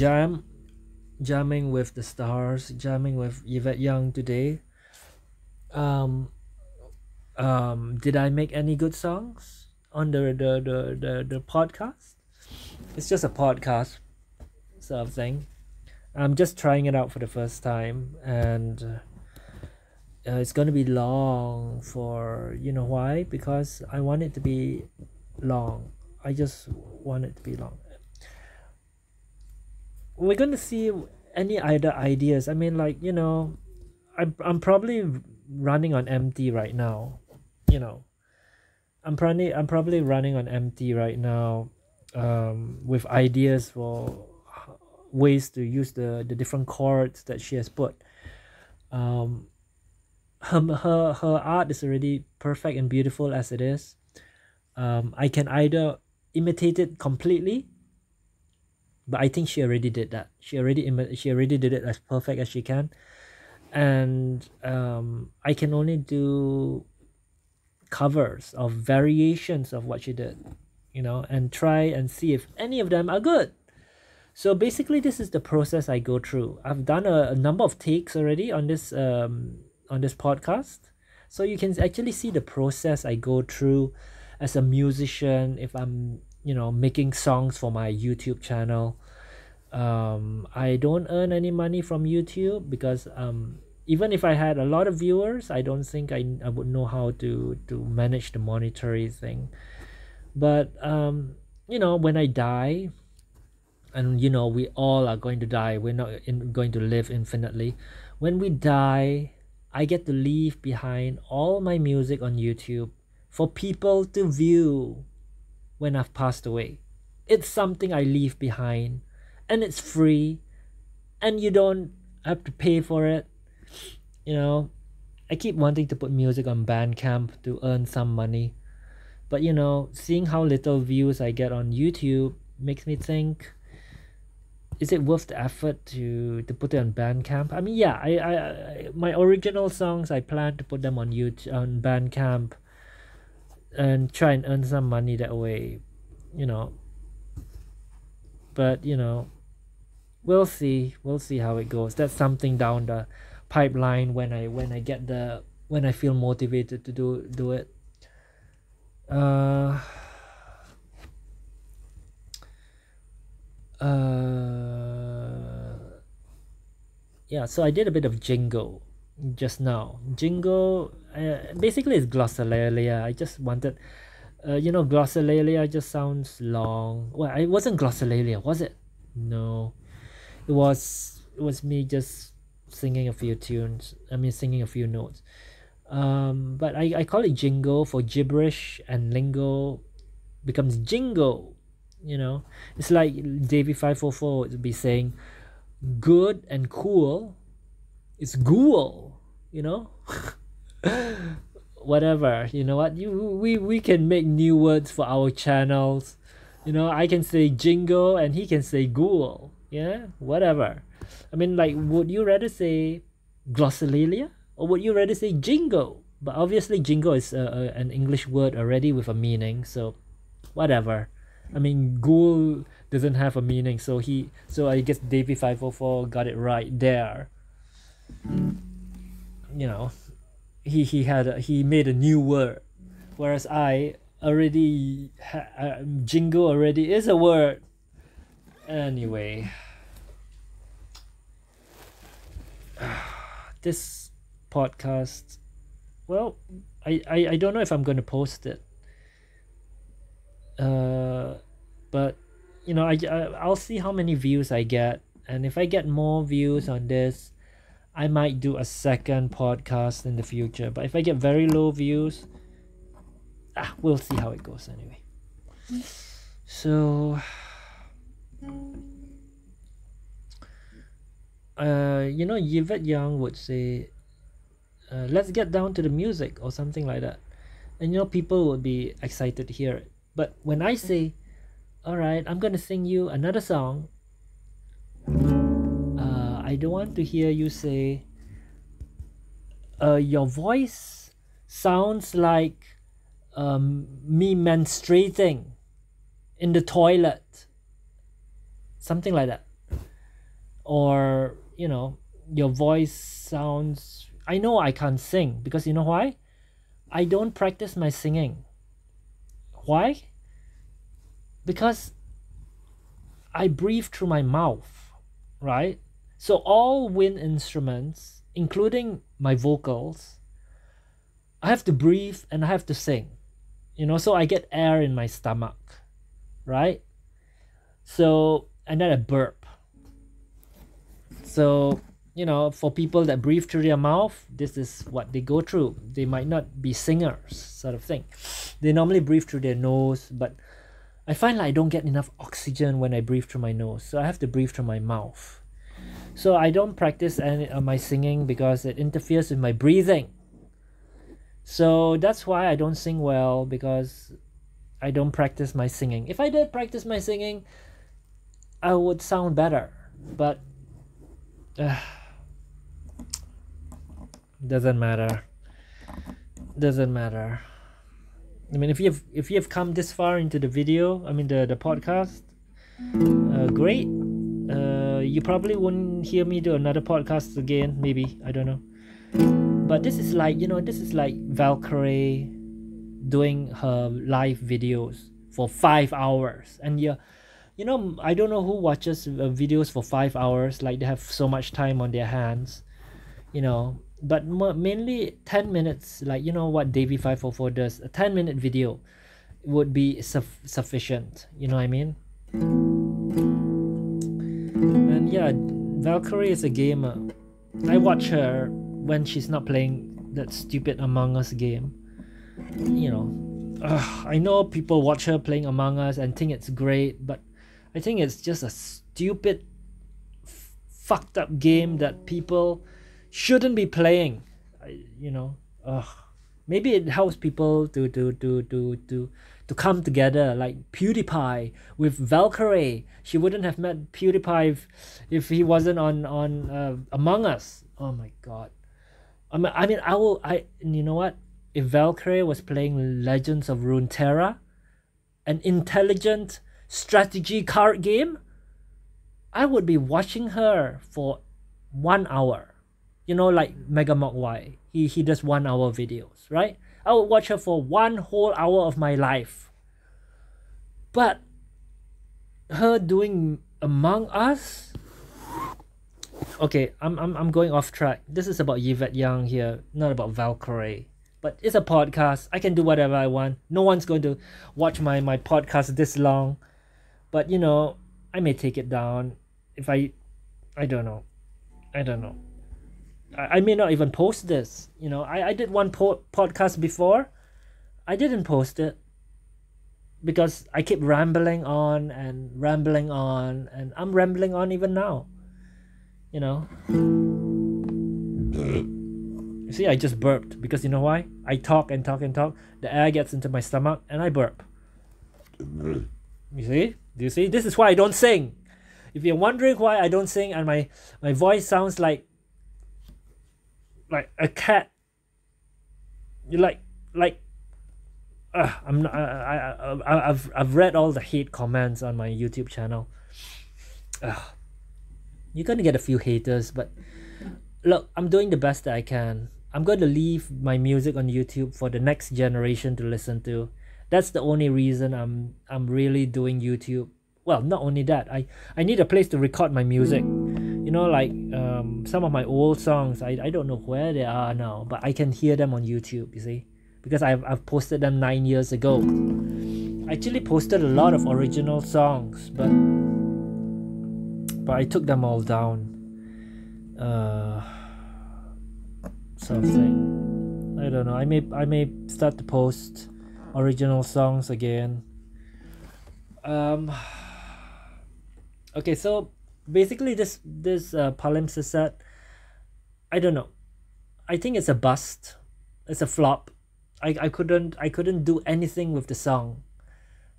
Jam, jamming with the stars, jamming with Yvette Young today. Um, um, did I make any good songs on the the the the, the podcast? It's just a podcast sort of thing. I'm just trying it out for the first time, and uh, it's gonna be long for you know why because I want it to be long I just want it to be long. We're going to see any other ideas. I mean, like you know, I'm I'm probably running on empty right now. You know, I'm probably I'm probably running on empty right now, um, with ideas for ways to use the the different chords that she has put. Um, her her her art is already perfect and beautiful as it is. Um, I can either imitate it completely but I think she already did that. She already Im- she already did it as perfect as she can, and um, I can only do covers of variations of what she did, you know, and try and see if any of them are good. So basically, this is the process I go through. I've done a, a number of takes already on this um, on this podcast, so you can actually see the process I go through as a musician if i'm you know making songs for my youtube channel. Um, i don't earn any money from youtube because um, even if i had a lot of viewers i don't think i, I would know how to to manage the monetary thing. But um, you know when i die and you know we all are going to die we're not in, going to live infinitely. When we die i get to leave behind all my music on youtube for people to view when i've passed away. It's something i leave behind and it's free and you don't have to pay for it. You know i keep wanting to put music on bandcamp to earn some money but you know seeing how little views i get on youtube makes me think is it worth the effort to to put it on Bandcamp? I mean, yeah, I, I, I my original songs I plan to put them on YouTube on Bandcamp and try and earn some money that way, you know. But you know, we'll see. We'll see how it goes. That's something down the pipeline when I when I get the when I feel motivated to do do it. Uh uh, yeah, so I did a bit of jingo just now. Jingo, uh, basically, it's glossolalia. I just wanted, uh, you know, glossolalia just sounds long. Well, it wasn't glossolalia, was it? No, it was. It was me just singing a few tunes. I mean, singing a few notes. Um, but I, I call it jingo for gibberish and lingo becomes jingo you know it's like Davie 544 would be saying good and cool It's ghoul you know? Whatever you know what? You we we can make new words for our channels. You know i can say jingo and he can say ghoul. Yeah whatever. I mean like would you rather say glossolalia or would you rather say jingo but obviously jingo is a, a, an english word already with a meaning so whatever. I mean, ghoul doesn't have a meaning, so he, so I guess Davie five four four got it right there. You know, he he had a, he made a new word, whereas I already ha, uh, jingle already is a word. Anyway, this podcast, well, I, I I don't know if I'm going to post it. Uh, but you know I, I i'll see how many views i get. And if i get more views on this i might do a second podcast in the future but if i get very low views ah, we'll see how it goes anyway. So uh you know yvette young would say uh, let's get down to the music or something like that. And you know people would be excited to hear it. But when I say, all right, I'm going to sing you another song, I don't want to hear you say, uh, your voice sounds like um, me menstruating in the toilet. Something like that. Or, you know, your voice sounds. I know I can't sing because you know why? I don't practice my singing. Why? Because I breathe through my mouth, right? So all wind instruments, including my vocals, I have to breathe and I have to sing. You know, so I get air in my stomach, right? So and then I burp. So you know, for people that breathe through their mouth, this is what they go through. They might not be singers, sort of thing. They normally breathe through their nose, but I find like I don't get enough oxygen when I breathe through my nose, so I have to breathe through my mouth. So I don't practice any of my singing because it interferes with my breathing. So that's why I don't sing well because I don't practice my singing. If I did practice my singing, I would sound better. But uh, doesn't matter doesn't matter i mean if you've if you've come this far into the video i mean the the podcast uh, great uh, you probably won't hear me do another podcast again maybe i don't know. But this is like you know this is like Valkyrae doing her live videos for five hours. And yeah you know i don't know who watches uh, videos for five hours like they have so much time on their hands you know. But mainly 10 minutes like you know what Davie 544 does? A 10 minute video would be su- sufficient you know what i mean yeah Valkyrae is a gamer. I watch her when she's not playing that stupid among us game. You know i know people watch her playing among us and think it's great but i think it's just a stupid f- fucked up game that people shouldn't be playing. You know maybe it helps people to to to to to to come together like pewdiepie with Valkyrae. She wouldn't have met pewdiepie if, if he wasn't on on uh, among us. Oh my god. I mean, I mean i will i you know what? If Valkyrae was playing legends of runeterra an intelligent strategy card game i would be watching her for one hour. You know, like Mogwai. He he does one hour videos, right? I would watch her for one whole hour of my life. But her doing Among Us. Okay, I'm I'm I'm going off track. This is about Yvette Young here, not about Valkyrae. But it's a podcast. I can do whatever I want. No one's going to watch my my podcast this long. But you know, I may take it down if I I don't know. I don't know. I, I may not even post this. You know, I, I did one po- podcast before. I didn't post it because I keep rambling on and rambling on, and I'm rambling on even now. You know. You see, I just burped because you know why? I talk and talk and talk. The air gets into my stomach and I burp. You see? Do you see? This is why I don't sing. If you're wondering why I don't sing and my, my voice sounds like like a cat you like like uh, I'm not, I, I, I, I've, I've read all the hate comments on my YouTube channel. Uh, you're gonna get a few haters, but look, I'm doing the best that I can. I'm to leave my music on YouTube for the next generation to listen to. That's the only reason I'm I'm really doing YouTube. Well, not only that, I I need a place to record my music you know like um, some of my old songs I, I don't know where they are now but i can hear them on youtube you see? Because I've, I've posted them nine years ago. I actually posted a lot of original songs but but i took them all down. Uh sort of thing. I don't know. I may i may start to post original songs again. Um okay so basically this this uh, palimpsestet i don't know. I think it's a bust. It's a flop. I i couldn't i couldn't do anything with the song.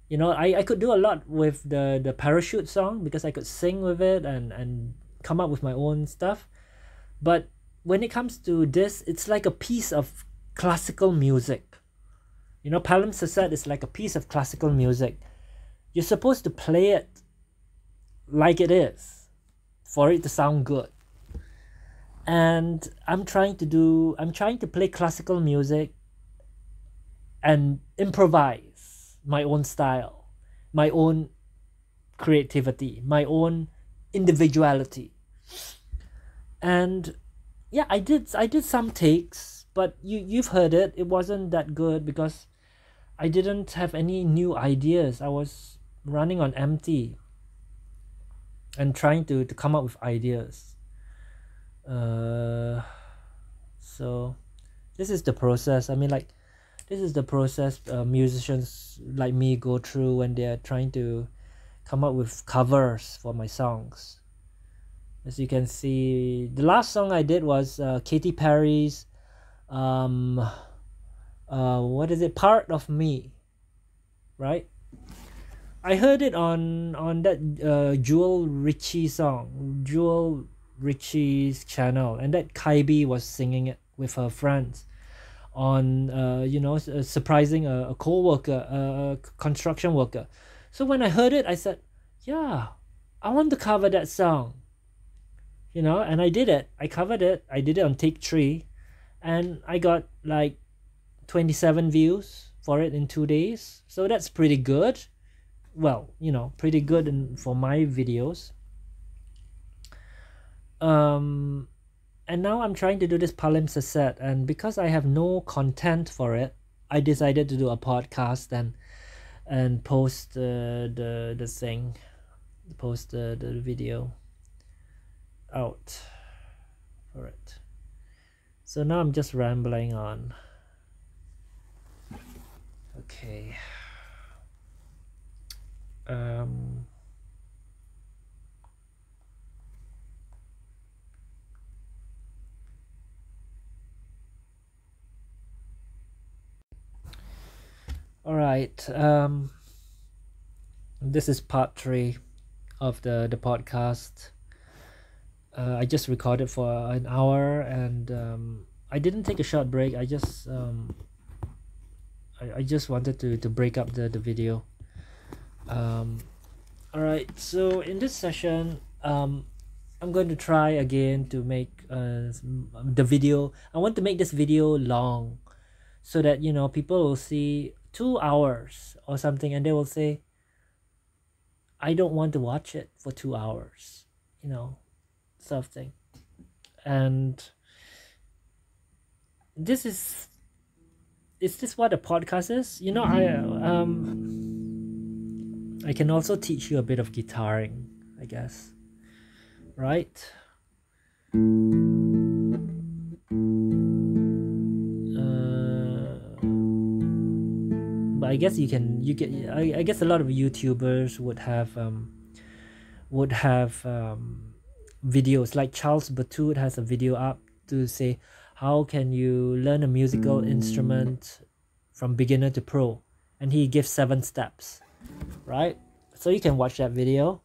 You know i i could do a lot with the the parachute song because i could sing with it and and come up with my own stuff. But when it comes to this it's like a piece of classical music. You know palimpsestet is like a piece of classical music. You're supposed to play it like it is for it to sound good. And i'm trying to do i'm trying to play classical music and improvise my own style my own creativity my own individuality. And yeah i did i did some takes but you you've heard it. It wasn't that good because i didn't have any new ideas. I was running on empty and trying to, to come up with ideas. Uh, so this is the process. I mean like this is the process uh, musicians like me go through when they're trying to come up with covers for my songs. As you can see the last song i did was uh, Katy Perry's um uh what is it? Part of me right I heard it on on that uh Joel Richie song, Jewel Richie's channel, and that Kybe was singing it with her friends on uh you know uh, surprising a, a co-worker a construction worker so when i heard it i said yeah i want to cover that song you know and i did it i covered it i did it on take three and i got like 27 views for it in two days. So that's pretty good. Well, you know, pretty good in, for my videos. Um, and now I'm trying to do this palimpsest, and because I have no content for it, I decided to do a podcast and and post uh, the the thing, post the the video out for it. So now I'm just rambling on. Okay. Um, all right. Um, this is part three of the the podcast. Uh, I just recorded for an hour and um, I didn't take a short break. I just um, I, I just wanted to, to break up the, the video. Um, Alright, so in this session, um, I'm going to try again to make uh, the video. I want to make this video long so that, you know, people will see two hours or something and they will say, I don't want to watch it for two hours, you know, something. And this is is this what a podcast is? You know, I um I can also teach you a bit of guitaring, I guess. Right? Uh, but I guess you can you get I, I guess a lot of YouTubers would have um would have um videos like Charles Berthoud has a video up to say how can you learn a musical instrument from beginner to pro and he gives seven steps right? So you can watch that video.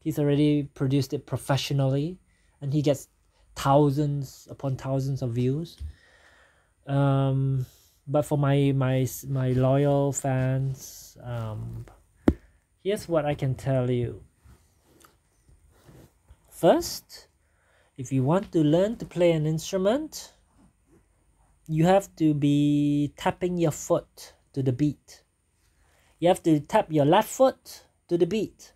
He's already produced it professionally and he gets thousands upon thousands of views. Um but for my my my loyal fans um here's what i can tell you. First if you want to learn to play an instrument you have to be tapping your foot to the beat. You have to tap your left foot to the beat.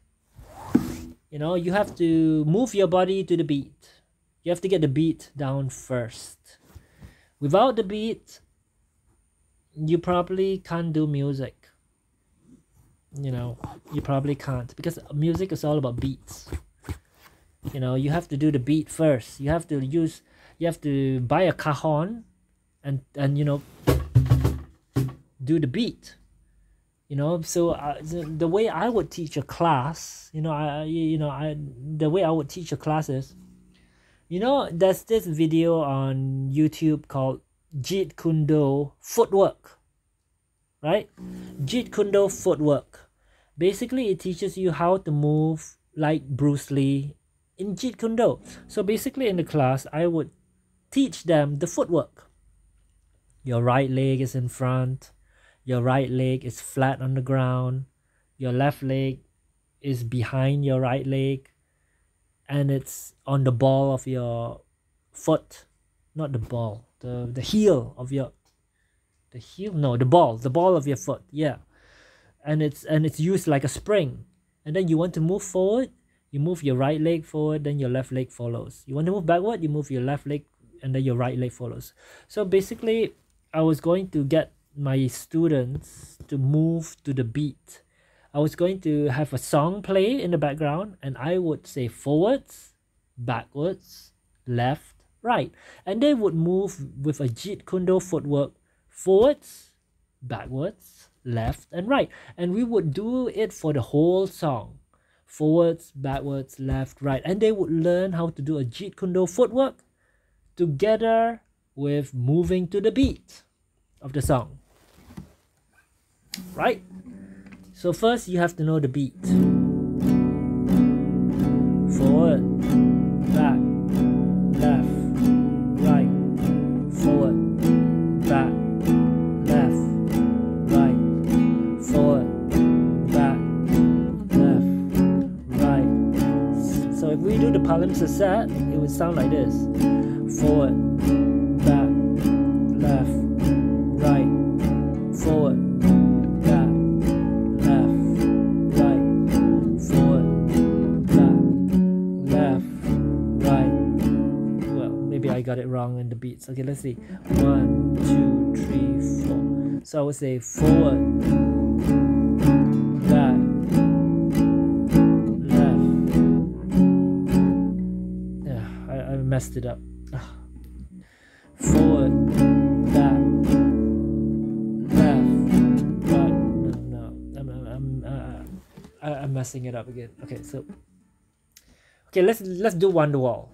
You know, you have to move your body to the beat. You have to get the beat down first. Without the beat, you probably can't do music. You know, you probably can't because music is all about beats. You know, you have to do the beat first. You have to use, you have to buy a cajon and and you know do the beat you know so uh, the, the way i would teach a class you know i you know i the way i would teach a class is you know there's this video on youtube called jeet kune do footwork right? Jeet kune do footwork. Basically it teaches you how to move like bruce lee in jeet kune do. So basically in the class i would teach them the footwork. Your right leg is in front. Your right leg is flat on the ground. Your left leg is behind your right leg. And it's on the ball of your foot. Not the ball. The, the heel of your the heel no the ball the ball of your foot yeah and it's and it's used like a spring and then you want to move forward you move your right leg forward then your left leg follows you want to move backward you move your left leg and then your right leg follows so basically I was going to get my students to move to the beat. I was going to have a song play in the background and I would say forwards, backwards, left, right. And they would move with a Jeet Kune Do footwork forwards, backwards, left, and right. And we would do it for the whole song. Forwards, backwards, left, right. And they would learn how to do a Jeet Kune Do footwork together with moving to the beat of the song. Right? So first you have to know the beat. Forward, back, left, right, forward, back, left, right, forward, back, left, right. So if we do the palimpsest, set, it would sound like this. Forward, got it wrong in the beats. Okay, let's see. One, two, three, four. So I would say forward, back, left. Yeah, I, I messed it up. Forward, back, left, right. No, no, I'm, I'm, I'm, uh, I, I'm messing it up again. Okay, so okay, let's let's do Wonderwall.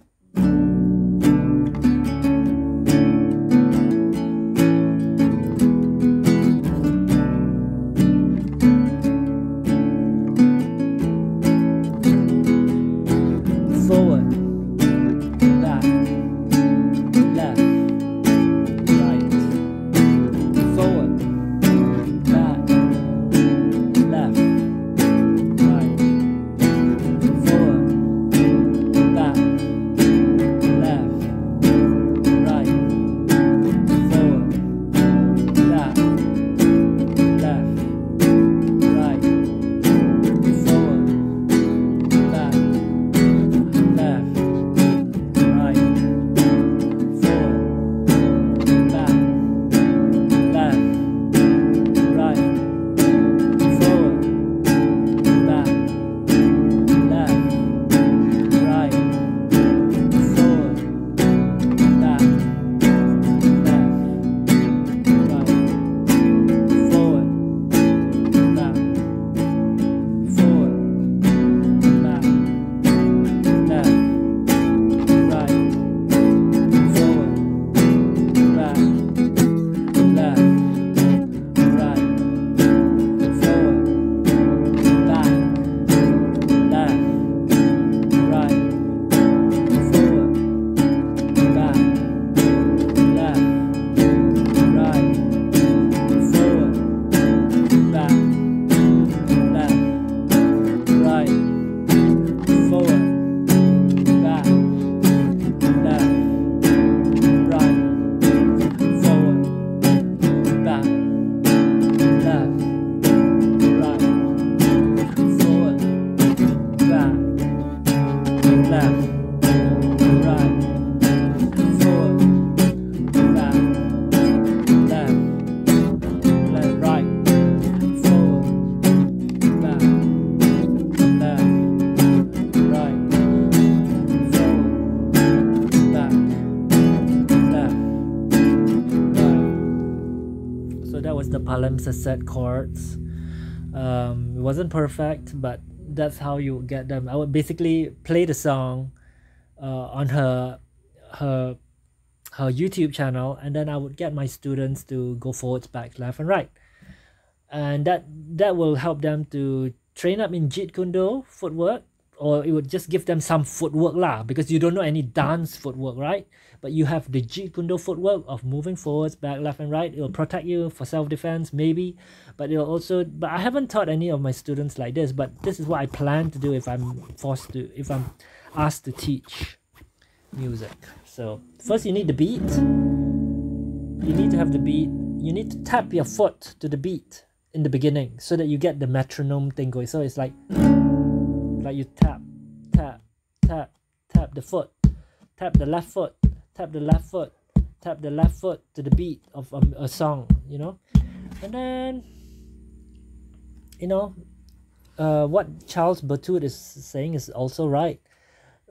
Set chords. Um, it wasn't perfect, but that's how you get them. I would basically play the song uh, on her her her YouTube channel, and then I would get my students to go forwards, back, left, and right, and that that will help them to train up in Jeet Kune Do footwork, or it would just give them some footwork lah, because you don't know any dance footwork, right? But you have the Jeet Kune Do footwork of moving forwards, back, left, and right. It'll protect you for self-defense, maybe, but it'll also. But I haven't taught any of my students like this. But this is what I plan to do if I'm forced to, if I'm asked to teach music. So first, you need the beat. You need to have the beat. You need to tap your foot to the beat in the beginning so that you get the metronome thing going. So it's like, like you tap, tap, tap, tap the foot, tap the left foot, tap the left foot tap the left foot to the beat of a, a song you know? And then you know uh, what charles berthoud is saying is also right.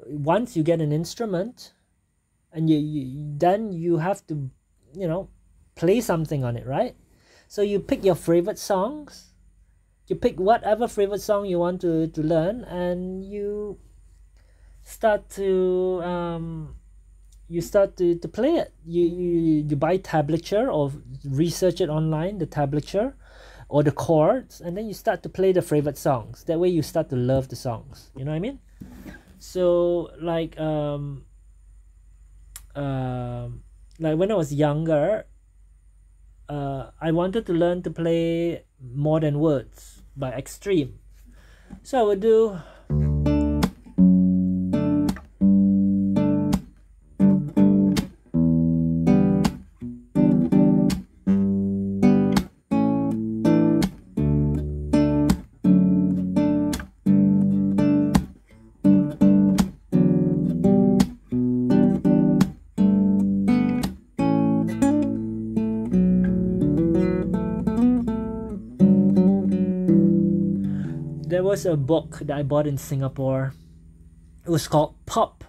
Once you get an instrument and you, you then you have to you know play something on it right? So you pick your favorite songs you pick whatever favorite song you want to, to learn and you start to um, you start to, to play it. You, you you buy tablature or research it online, the tablature or the chords, and then you start to play the favorite songs. That way you start to love the songs. You know what I mean? So like um uh, like when I was younger, uh, I wanted to learn to play more than words by extreme. So I would do there was a book that I bought in Singapore. It was called Pop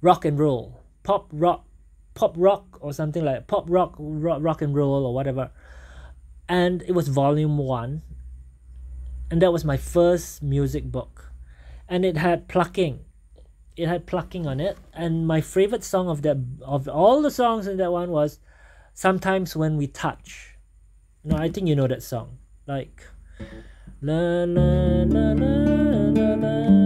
Rock and Roll. Pop Rock Pop Rock or something like Pop Rock Rock, rock and Roll or whatever. And it was volume 1. And that was my first music book. And it had plucking. It had plucking on it. And my favorite song of that of all the songs in that one was Sometimes When We Touch. No, I think you know that song. Like La la la la la la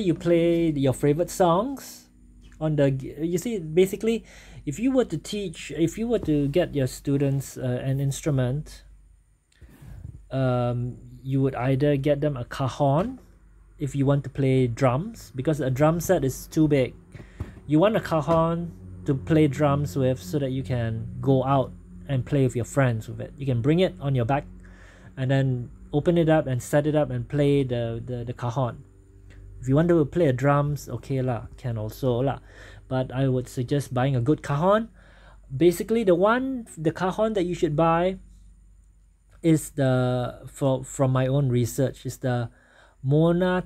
you play your favorite songs on the you see basically if you were to teach if you were to get your students uh, an instrument um, you would either get them a cajon if you want to play drums because a drum set is too big. You want a cajon to play drums with so that you can go out and play with your friends with it. You can bring it on your back and then open it up and set it up and play the the, the cajon if you want to play a drums okay lah can also lah. But i would suggest buying a good cajon. Basically the one the cajon that you should buy is the for from my own research is the mona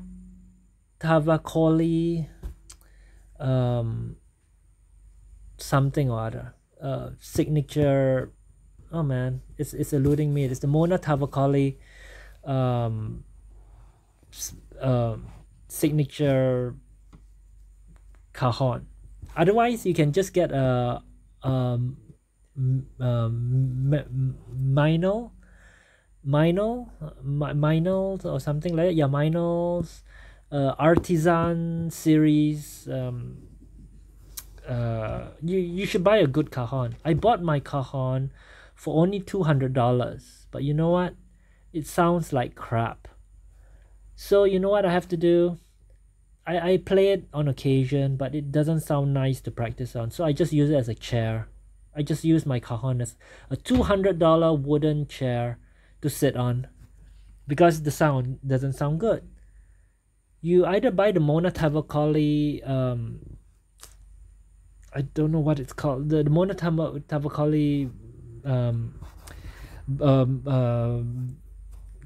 tavakoli um something or other. Uh signature oh man it's it's eluding me. It's the mona tavakoli um um signature cajon. Otherwise you can just get a um um Meinl Meinl Meinl or something like that. Yeah Meinls uh, artisan series um uh you you should buy a good cajon. I bought my cajon for only $200 but you know what? It sounds like crap. So you know what I have to do? I, I play it on occasion, but it doesn't sound nice to practice on. So I just use it as a chair. I just use my cajon as a $200 wooden chair to sit on because the sound doesn't sound good. You either buy the Mona um, I don't know what it's called, the, the Mona um, um, uh,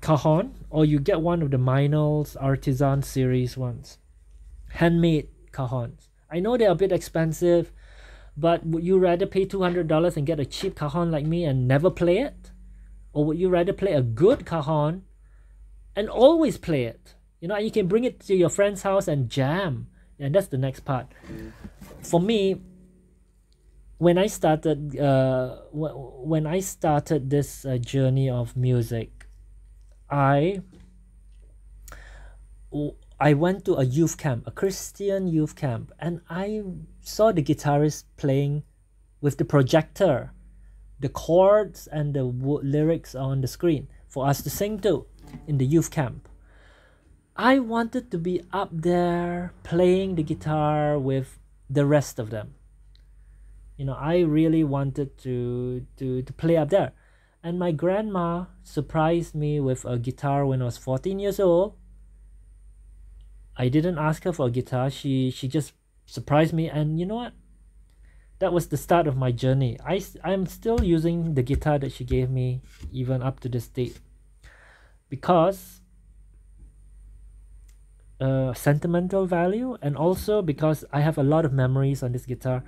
cajon or you get one of the Meinls artisan series ones handmade cajons. I know they're a bit expensive but would you rather pay $200 and get a cheap cajon like me and never play it? Or would you rather play a good cajon and always play it? You know and you can bring it to your friend's house and jam. And that's the next part. For me when i started uh, when i started this uh, journey of music I I went to a youth camp, a Christian youth camp, and I saw the guitarist playing with the projector, the chords and the lyrics on the screen for us to sing to in the youth camp. I wanted to be up there playing the guitar with the rest of them. You know, I really wanted to to to play up there. And my grandma surprised me with a guitar when I was 14 years old. I didn't ask her for a guitar. She she just surprised me and you know what? that was the start of my journey. I I'm still using the guitar that she gave me even up to this date because uh, sentimental value and also because I have a lot of memories on this guitar.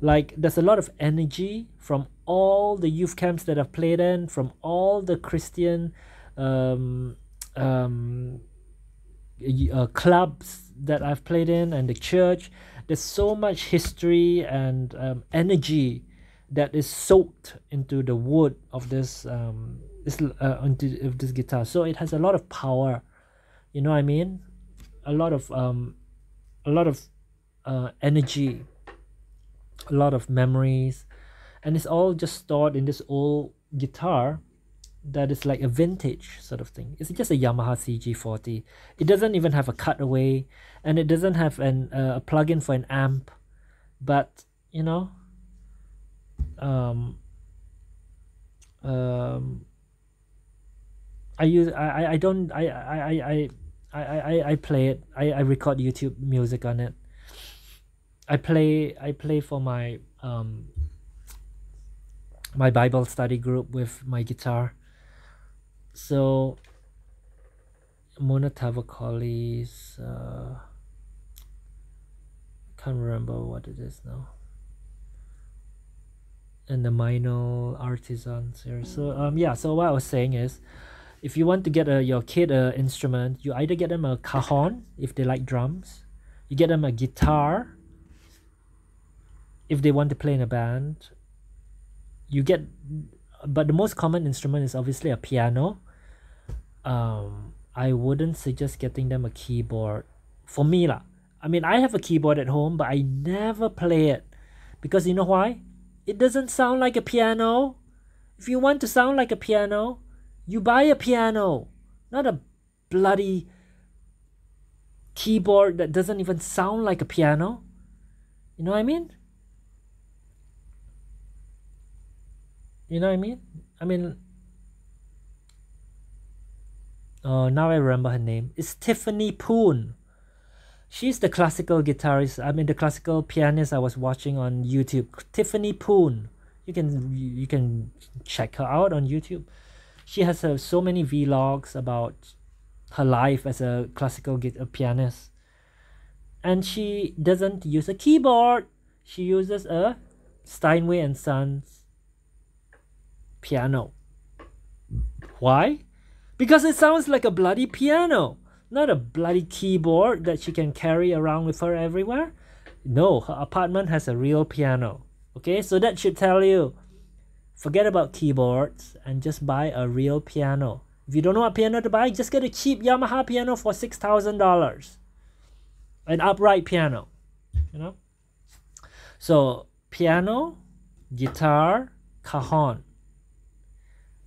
Like there's a lot of energy from all the youth camps that I've played in, from all the Christian um, um, uh, clubs that I've played in and the church. There's so much history and um, energy that is soaked into the wood of this um, this uh, into of this guitar. So it has a lot of power. You know what I mean? A lot of um, a lot of uh, energy, a lot of memories, and it's all just stored in this old guitar that is like a vintage sort of thing. It's just a Yamaha CG40. It doesn't even have a cutaway, and it doesn't have an uh, a plug-in for an amp. But you know, um, um, I use I I don't I I I I I I play it. I I record YouTube music on it. I play I play for my um my Bible study group with my guitar so Mona Tavakoli's uh can't remember what it is now. And the Meinl artisans here. So um yeah so what i was saying is if you want to get a, your kid a instrument you either get them a cajon if they like drums. You get them a guitar if they want to play in a band. You get but the most common instrument is obviously a piano um, I wouldn't suggest getting them a keyboard. For me lah, I mean I have a keyboard at home, but I never play it because you know why? It doesn't sound like a piano. If you want to sound like a piano, you buy a piano, not a bloody keyboard that doesn't even sound like a piano. You know what I mean? You know what I mean? I mean, oh, now I remember her name. It's Tiffany Poon. She's the classical guitarist. I mean, the classical pianist I was watching on YouTube. Tiffany Poon. You can you can check her out on YouTube. She has uh, so many vlogs about her life as a classical guitar pianist, and she doesn't use a keyboard. She uses a Steinway and Sons piano. Why? Because it sounds like a bloody piano, not a bloody keyboard that she can carry around with her everywhere. No, her apartment has a real piano. Okay, so that should tell you forget about keyboards and just buy a real piano. If you don't know what piano to buy, just get a cheap Yamaha piano for $6,000. An upright piano, you know? So, piano, guitar, cajon.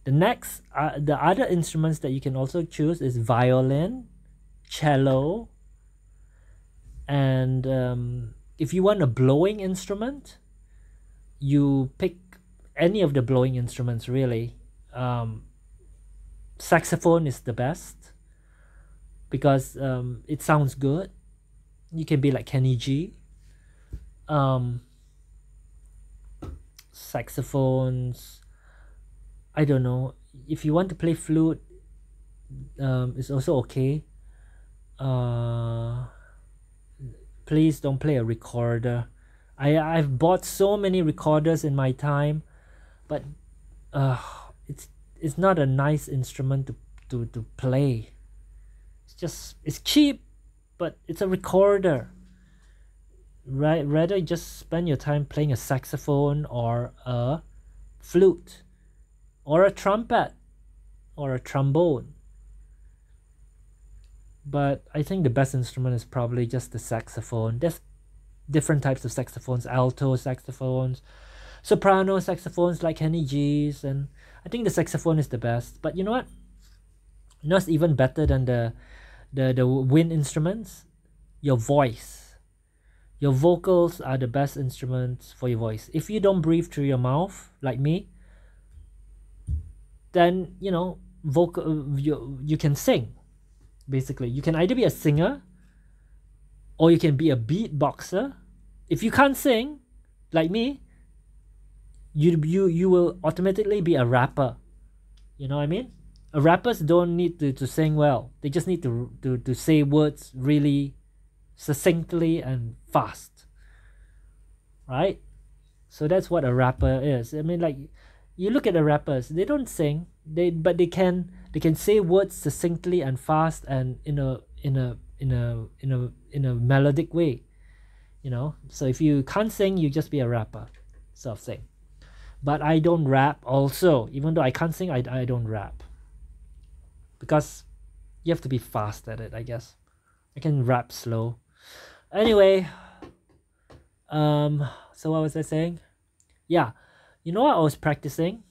The next, uh, the other instruments that you can also choose is violin, cello, and um, if you want a blowing instrument, you pick any of the blowing instruments really. Um, saxophone is the best because um, it sounds good. You can be like Kenny G. Um, saxophones, I don't know. If you want to play flute um it's also okay. Uh please don't play a recorder. I I've bought so many recorders in my time but uh it's it's not a nice instrument to to to play. It's just it's cheap but it's a recorder. Right rather just spend your time playing a saxophone or a flute or a trumpet or a trombone. But I think the best instrument is probably just the saxophone. There's different types of saxophones, alto saxophones, soprano saxophones like Kenny G's, and I think the saxophone is the best. But you know what? It's even better than the the, the wind instruments? Your voice. Your vocals are the best instruments for your voice. If you don't breathe through your mouth, like me, then you know vocal you, you can sing basically you can either be a singer or you can be a beatboxer if you can't sing like me you you you will automatically be a rapper. You know what I mean? Rappers don't need to, to sing well. They just need to, to to say words really succinctly and fast. Right? So that's what a rapper is. I mean like you look at the rappers, they don't sing, they but they can they can say words succinctly and fast and in a in a in a in a in a melodic way. You know? So if you can't sing, you just be a rapper. Sort of thing but I don't rap also. Even though I can't sing, I, I don't rap. Because you have to be fast at it, I guess. I can rap slow. Anyway, um, so what was I saying? Yeah, you know what I was practicing?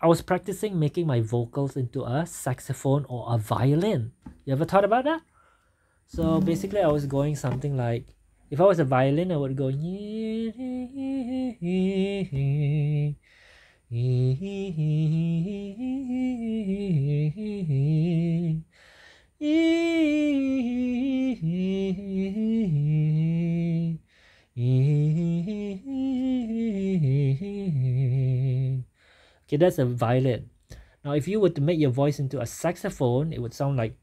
I was practicing making my vocals into a saxophone or a violin. You ever thought about that? So basically, I was going something like if I was a violin, I would go. Okay, that's a violin. Now, if you were to make your voice into a saxophone, it would sound like.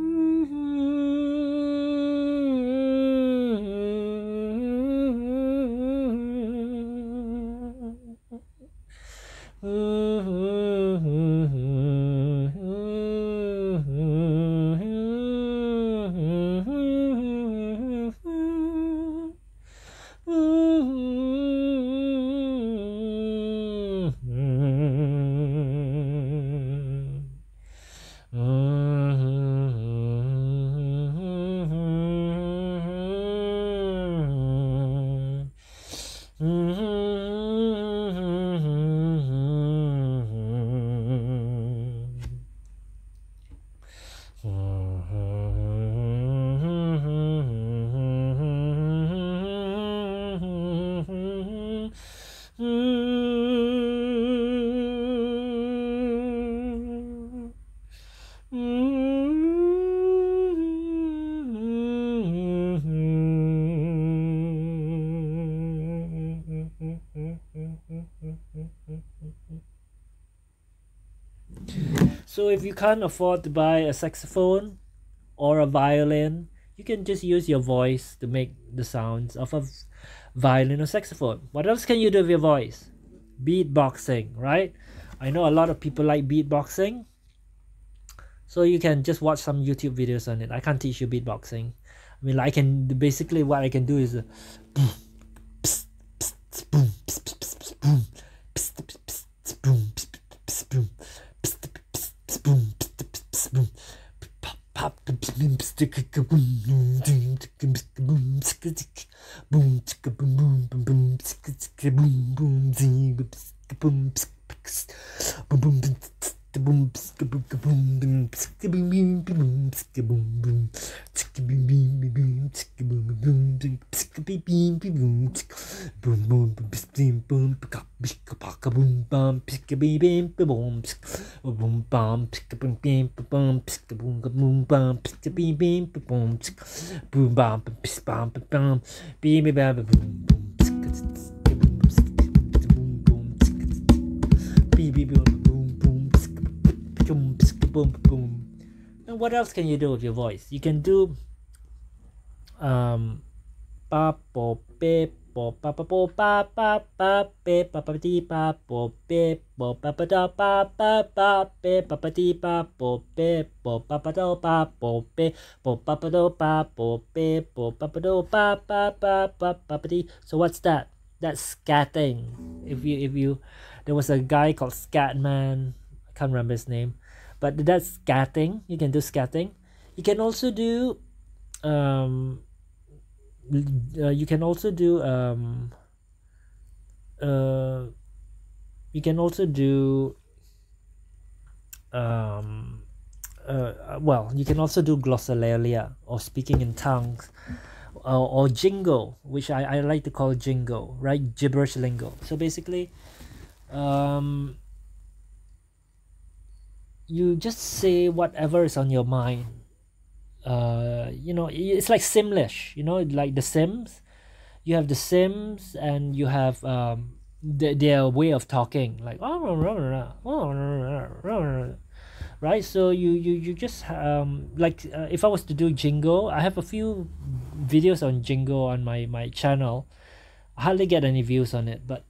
you can't afford to buy a saxophone or a violin, you can just use your voice to make the sounds of a violin or saxophone. What else can you do with your voice? Beatboxing, right? I know a lot of people like beatboxing. So you can just watch some YouTube videos on it. I can't teach you beatboxing. I mean, I can basically what I can do is uh, تك uh, And what else can you do with your voice? You can do um pa po pe So what's that? That's scatting. If you if you there was a guy called Scatman. I can't remember his name, but that's scatting. You can do scatting. You can also do um uh, you can also do um uh you can also do um uh, well you can also do glossolalia or speaking in tongues or, or jingo, which I, I like to call jingo, right? Gibberish lingo. So basically, um, you just say whatever is on your mind. Uh, you know, it's like Simlish, you know, like The Sims. You have The Sims and you have um, the, their way of talking, like right? So you you you just um like uh, if i was to do jingo i have a few videos on jingo on my my channel. I hardly get any views on it but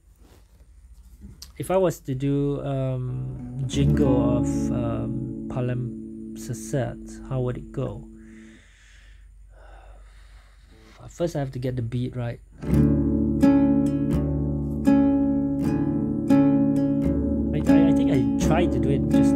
if i was to do um jingo of um palimpsestet how would it go first i have to get the beat right. I, I, I think i tried to do it just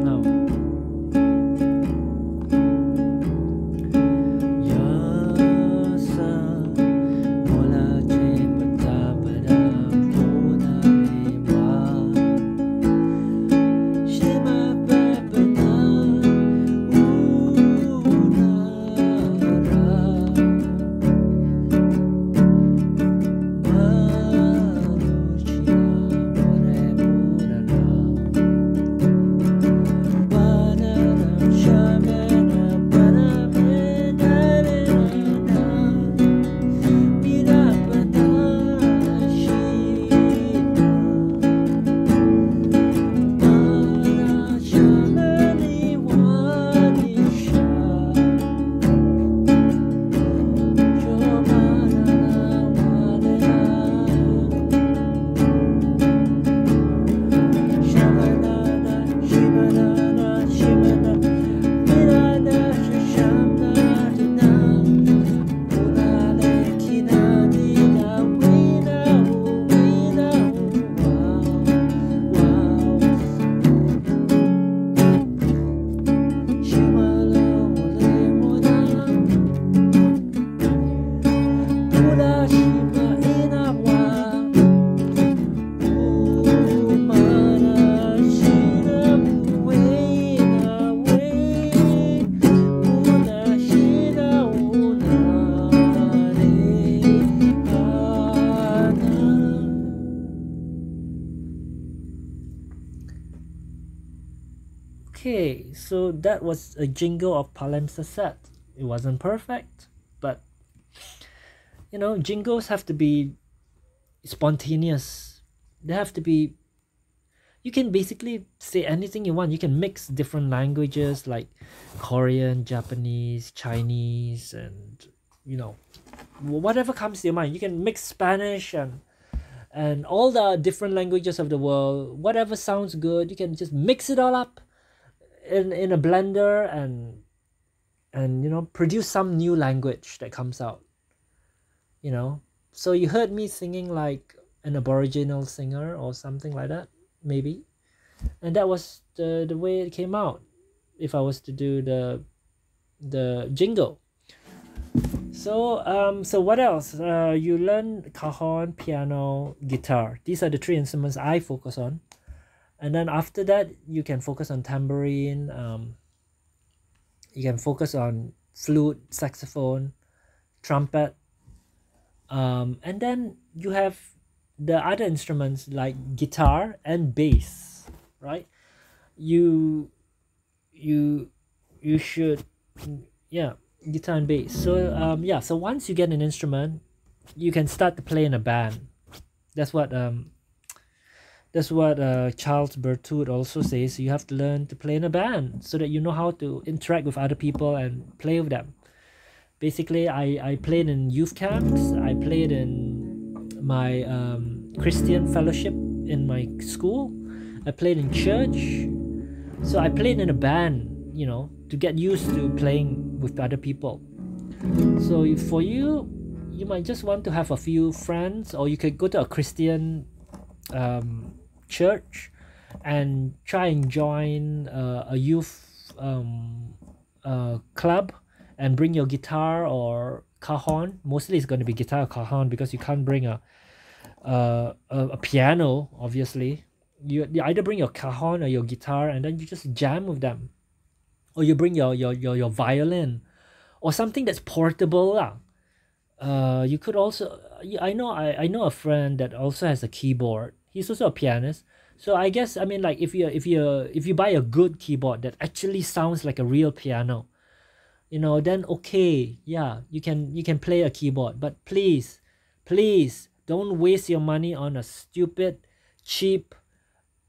that was a jingle of palimpsestet. It wasn't perfect, but you know, jingles have to be spontaneous. They have to be you can basically say anything you want. You can mix different languages like Korean, Japanese, Chinese, and you know, whatever comes to your mind. You can mix Spanish and and all the different languages of the world. Whatever sounds good, you can just mix it all up in in a blender and and you know produce some new language that comes out you know? So you heard me singing like an aboriginal singer or something like that maybe. And that was the the way it came out if i was to do the the jingle. So um so what else? Uh you learn cajon piano guitar. These are the three instruments i focus on and then after that you can focus on tambourine um, you can focus on flute saxophone trumpet um, and then you have the other instruments like guitar and bass right? You you you should yeah guitar and bass. So um yeah so once you get an instrument you can start to play in a band. That's what um that's what uh, Charles Berthoud also says. You have to learn to play in a band so that you know how to interact with other people and play with them. Basically, I, I played in youth camps. I played in my um, Christian fellowship in my school. I played in church. So I played in a band, you know, to get used to playing with other people. So for you, you might just want to have a few friends, or you could go to a Christian um, church and try and join uh, a youth um, uh, club and bring your guitar or cajon. Mostly it's going to be guitar or cajon because you can't bring a, uh, a, a piano, obviously. You, you either bring your cajon or your guitar and then you just jam with them. Or you bring your, your, your, your violin or something that's portable. Lah. uh, you could also I know I, I know a friend that also has a keyboard. He's also a pianist. So I guess I mean like if you if you if you buy a good keyboard that actually sounds like a real piano, you know, then okay, yeah, you can you can play a keyboard. But please, please don't waste your money on a stupid, cheap,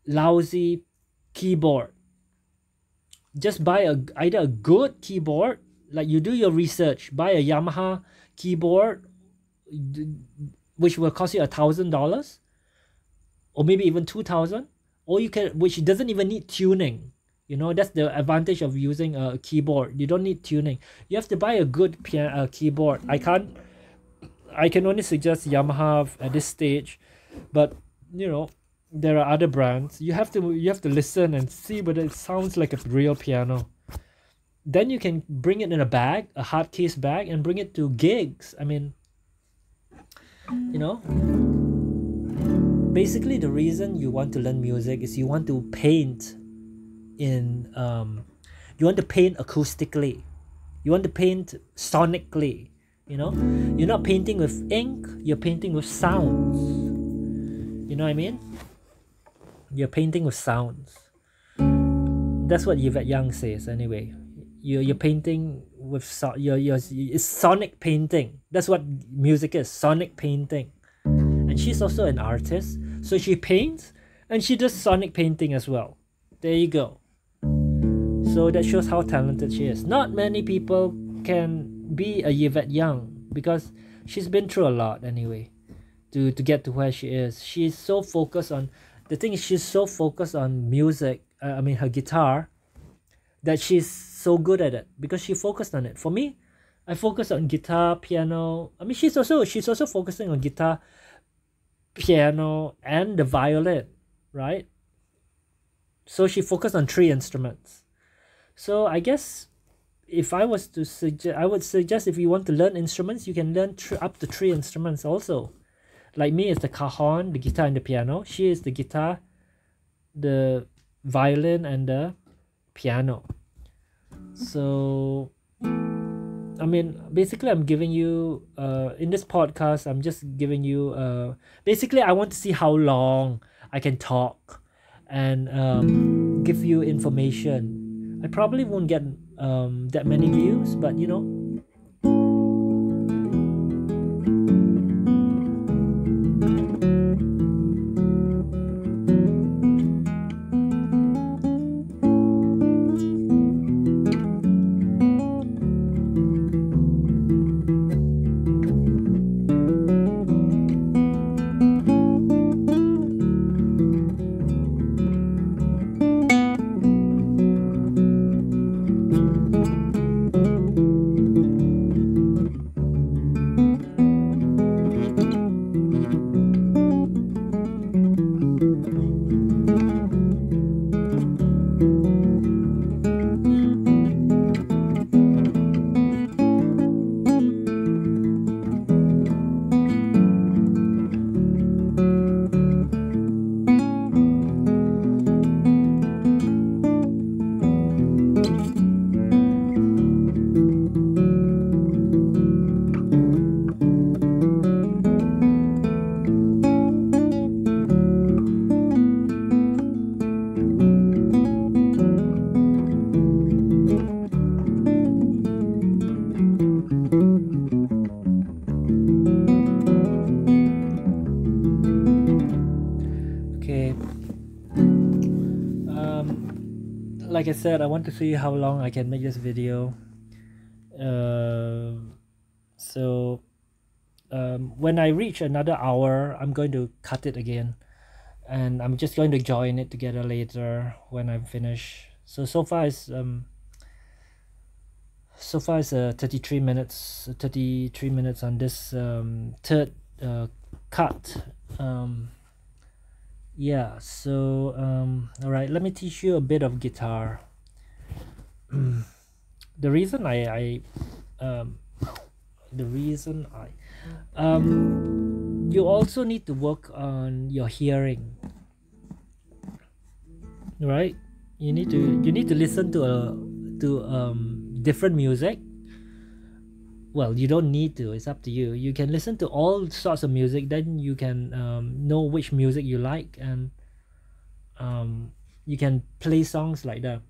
lousy keyboard. Just buy a either a good keyboard, like you do your research, buy a Yamaha keyboard which will cost you a thousand dollars or maybe even 2000 or you can which doesn't even need tuning. You know that's the advantage of using a keyboard. You don't need tuning. You have to buy a good piano uh, keyboard. I can't i can only suggest yamaha at this stage but you know there are other brands. You have to you have to listen and see whether it sounds like a real piano. Then you can bring it in a bag a hard case bag and bring it to gigs. I mean you know basically the reason you want to learn music is you want to paint in um, you want to paint acoustically. You want to paint sonically you know? You're not painting with ink you're painting with sounds. You know what i mean? You're painting with sounds. That's what yvette young says anyway. You're, you're painting with so you're, you're, it's sonic painting. That's what music is sonic painting. And she's also an artist so she paints and she does sonic painting as well. There you go. So that shows how talented she is. Not many people can be a Yvette Young because she's been through a lot anyway to, to get to where she is. She's so focused on the thing is she's so focused on music, uh, I mean her guitar, that she's so good at it because she focused on it. For me, I focus on guitar, piano. I mean she's also she's also focusing on guitar, piano, and the violin, right? So she focused on three instruments. So I guess if I was to suggest, I would suggest if you want to learn instruments, you can learn up to three instruments also. Like me, it's the cajon, the guitar, and the piano. She is the guitar, the violin, and the piano. So I mean, basically, I'm giving you uh in this podcast. I'm just giving you uh basically I want to see how long I can talk, and um give you information. I probably won't get um that many views, but you know said, I want to see how long I can make this video. Uh, so um, when I reach another hour, I'm going to cut it again. And I'm just going to join it together later when I finish. So, so far it's, um, so far it's uh, 33 minutes, 33 minutes on this um, third uh, cut. Um, yeah so um all right let me teach you a bit of guitar the reason i i um the reason i um you also need to work on your hearing right? You need to you need to listen to a to um different music. Well you don't need to it's up to you. You can listen to all sorts of music then you can um, know which music you like and um, you can play songs like that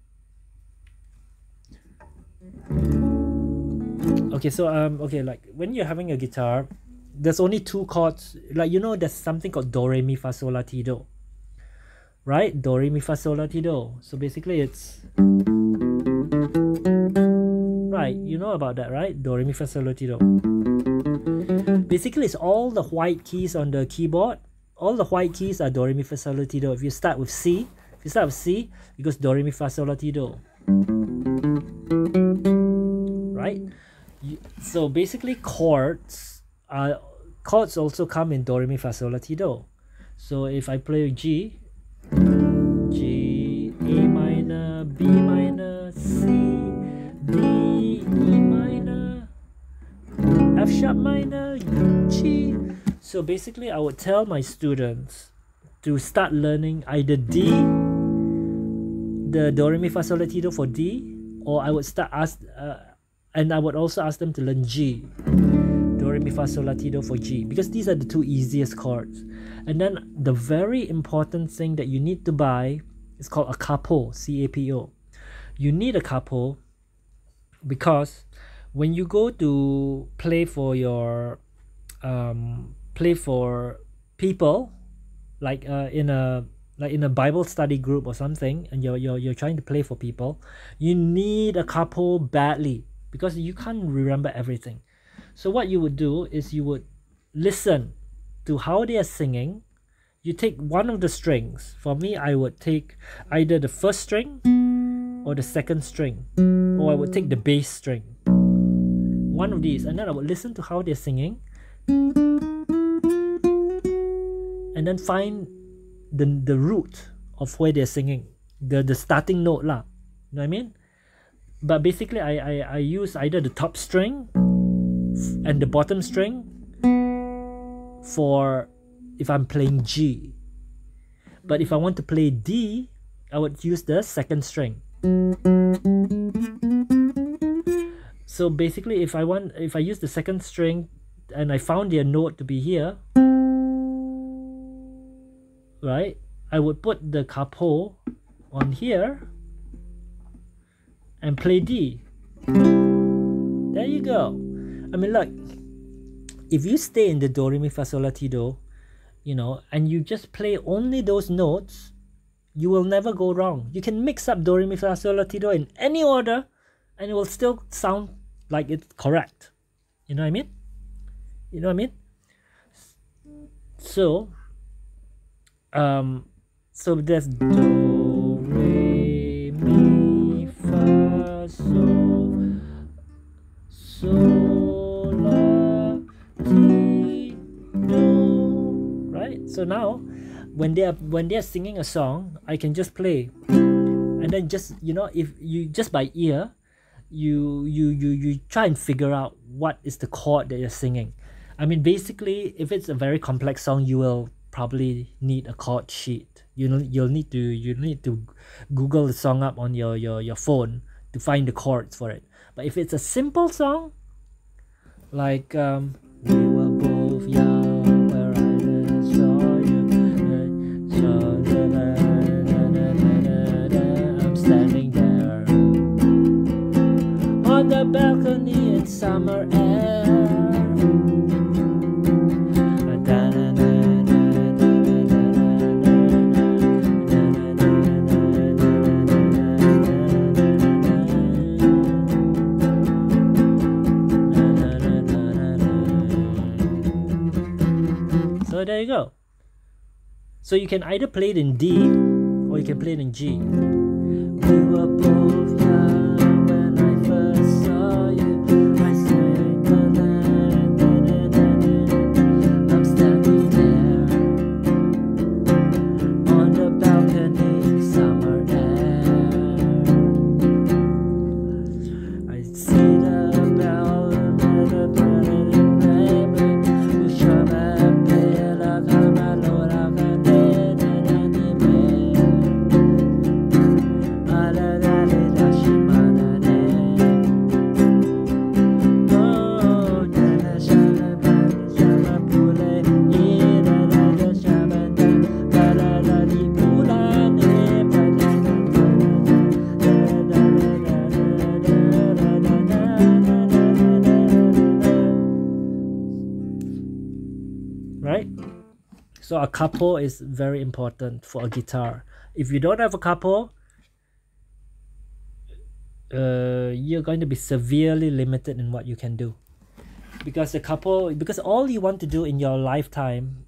okay so um okay like when you're having a guitar there's only two chords like you know there's something called do re mi fa sol la ti do. Right? Do re mi fa sol la ti do. So basically it's right you know about that right? Do re mi fa sol la ti do. Basically it's all the white keys on the keyboard. All the white keys are do re mi fa sol la ti do. If you start with c if you start with c it goes do re mi fa sol la ti do right? You, so basically chords uh chords also come in do re mi fa sol la ti do. So if i play g g a minor b minor c d e minor f sharp minor g. So basically i would tell my students to start learning either d the do re mi fa sol la ti do for d or i would start ask uh, and I would also ask them to learn G, Do, Re, Mi, Fa, Sol, La, Ti, Do for G, because these are the two easiest chords. And then the very important thing that you need to buy is called a capo, C-A-P-O. You need a capo because when you go to play for your um, play for people, like uh, in a like in a Bible study group or something, and you're you're you're trying to play for people, you need a capo badly because you can't remember everything. So what you would do is you would listen to how they are singing. You take one of the strings. For me, I would take either the first string or the second string, or I would take the bass string. One of these, and then I would listen to how they're singing, and then find the the root of where they're singing, the the starting note lah. You know what I mean? But basically I, I, I use either the top string and the bottom string for if I'm playing G. But if I want to play D, I would use the second string. So basically if I want if I use the second string and I found their note to be here, right? I would put the capo on here and play D. There you go. I mean, look, if you stay in the Do, Re, Mi, Fa, Sol, La, Ti, Do, you know, and you just play only those notes, you will never go wrong. You can mix up Do, Re, Mi, Fa, Sol, La, Ti, Do in any order, and it will still sound like it's correct. You know what I mean? You know what I mean? So, um, so there's Do, So now, when they are when they are singing a song, I can just play, and then just you know if you just by ear, you you you you try and figure out what is the chord that you're singing. I mean, basically, if it's a very complex song, you will probably need a chord sheet. You know, you'll need to you need to Google the song up on your your your phone to find the chords for it. But if it's a simple song, like um, balcony in summer air. So there you go. So you can either play it in D or you can play it in G. a capo is very important for a guitar. If you don't have a capo, uh, you're going to be severely limited in what you can do. Because the capo, because all you want to do in your lifetime,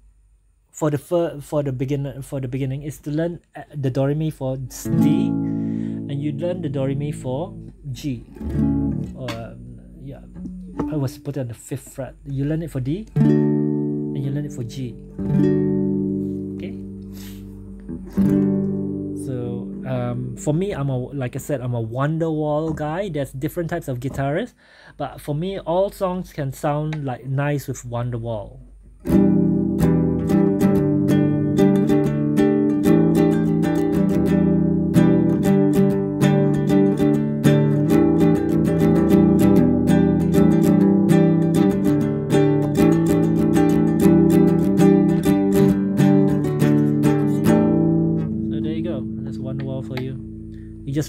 for the for the beginner for the beginning is to learn uh, the do re mi for D, and you learn the do re mi for G. Or yeah, I was put on the fifth fret. You learn it for D, and you learn it for G. So um, for me, I'm a like I said, I'm a Wonderwall guy. There's different types of guitarists, but for me, all songs can sound like nice with Wonderwall.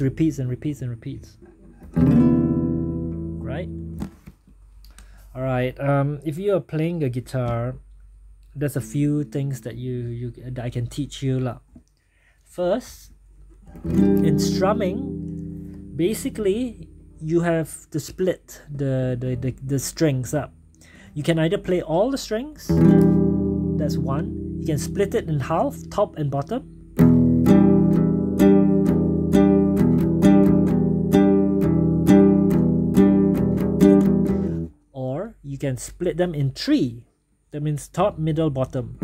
Just repeats and repeats and repeats. Right? All right um if you are playing a guitar there's a few things that you you that i can teach you lah. first in strumming basically you have to split the, the the the strings up. You can either play all the strings that's one. You can split it in half top and bottom can split them in three. That means top, middle, bottom.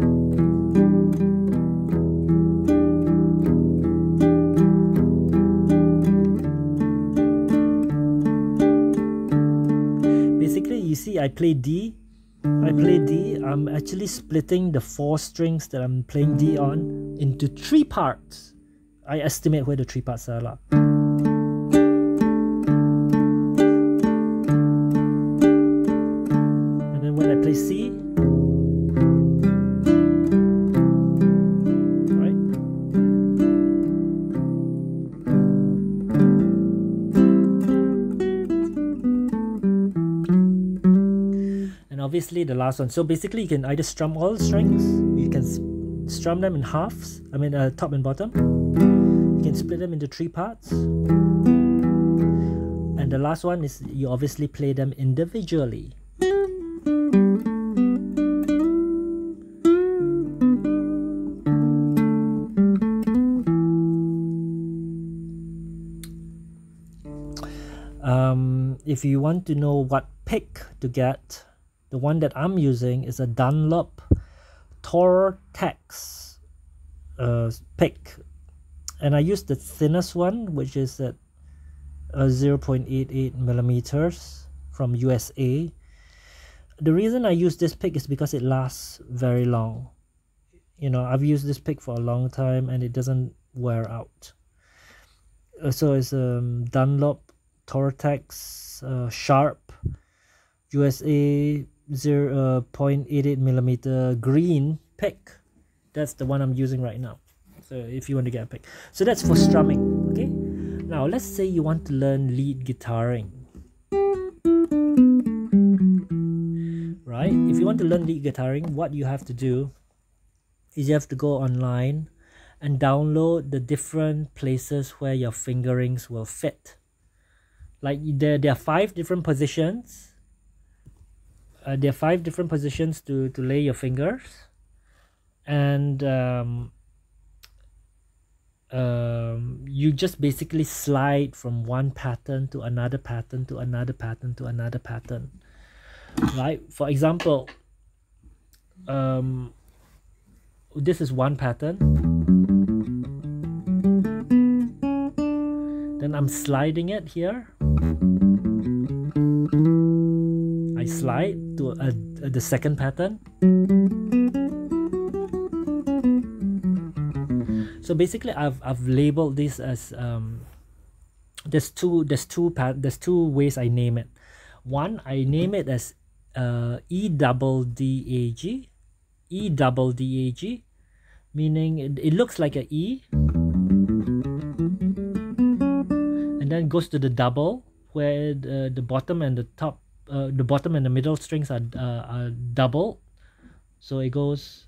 Basically, you see I play D. I play D. I'm actually splitting the four strings that I'm playing D on into three parts. I estimate where the three parts are. Obviously the last one. So basically you can either strum all the strings, you can strum them in halves, I mean uh, top and bottom. You can split them into three parts. And the last one is you obviously play them individually. Um, if you want to know what pick to get the one that I'm using is a Dunlop Tortex uh, pick. And I use the thinnest one which is at uh, 0.88 millimeters from USA the reason I use this pick is because it lasts very long. You know I've used this pick for a long time and it doesn't wear out. Uh, so it's um, Dunlop Tortex uh, Sharp USA 0 uh, 0.88 millimeter green pick. That's the one i'm using right now. So if you want to get a pick. So that's for strumming okay? Now let's say you want to learn lead guitaring. Right? If you want to learn lead guitaring what you have to do is you have to go online and download the different places where your fingerings will fit. Like there, there are five different positions uh, there are five different positions to to lay your fingers. And um, um, you just basically slide from one pattern to another pattern to another pattern to another pattern. Right? For example um, this is one pattern. Then I'm sliding it here. I slide to a, a, the second pattern. So basically, I've I've labeled this as um, there's two there's two pat there's two ways I name it. One I name it as uh, E double D A G, E double D A G, meaning it, it looks like a E, and then goes to the double where the, the bottom and the top uh, the bottom and the middle strings are, uh, are double so it goes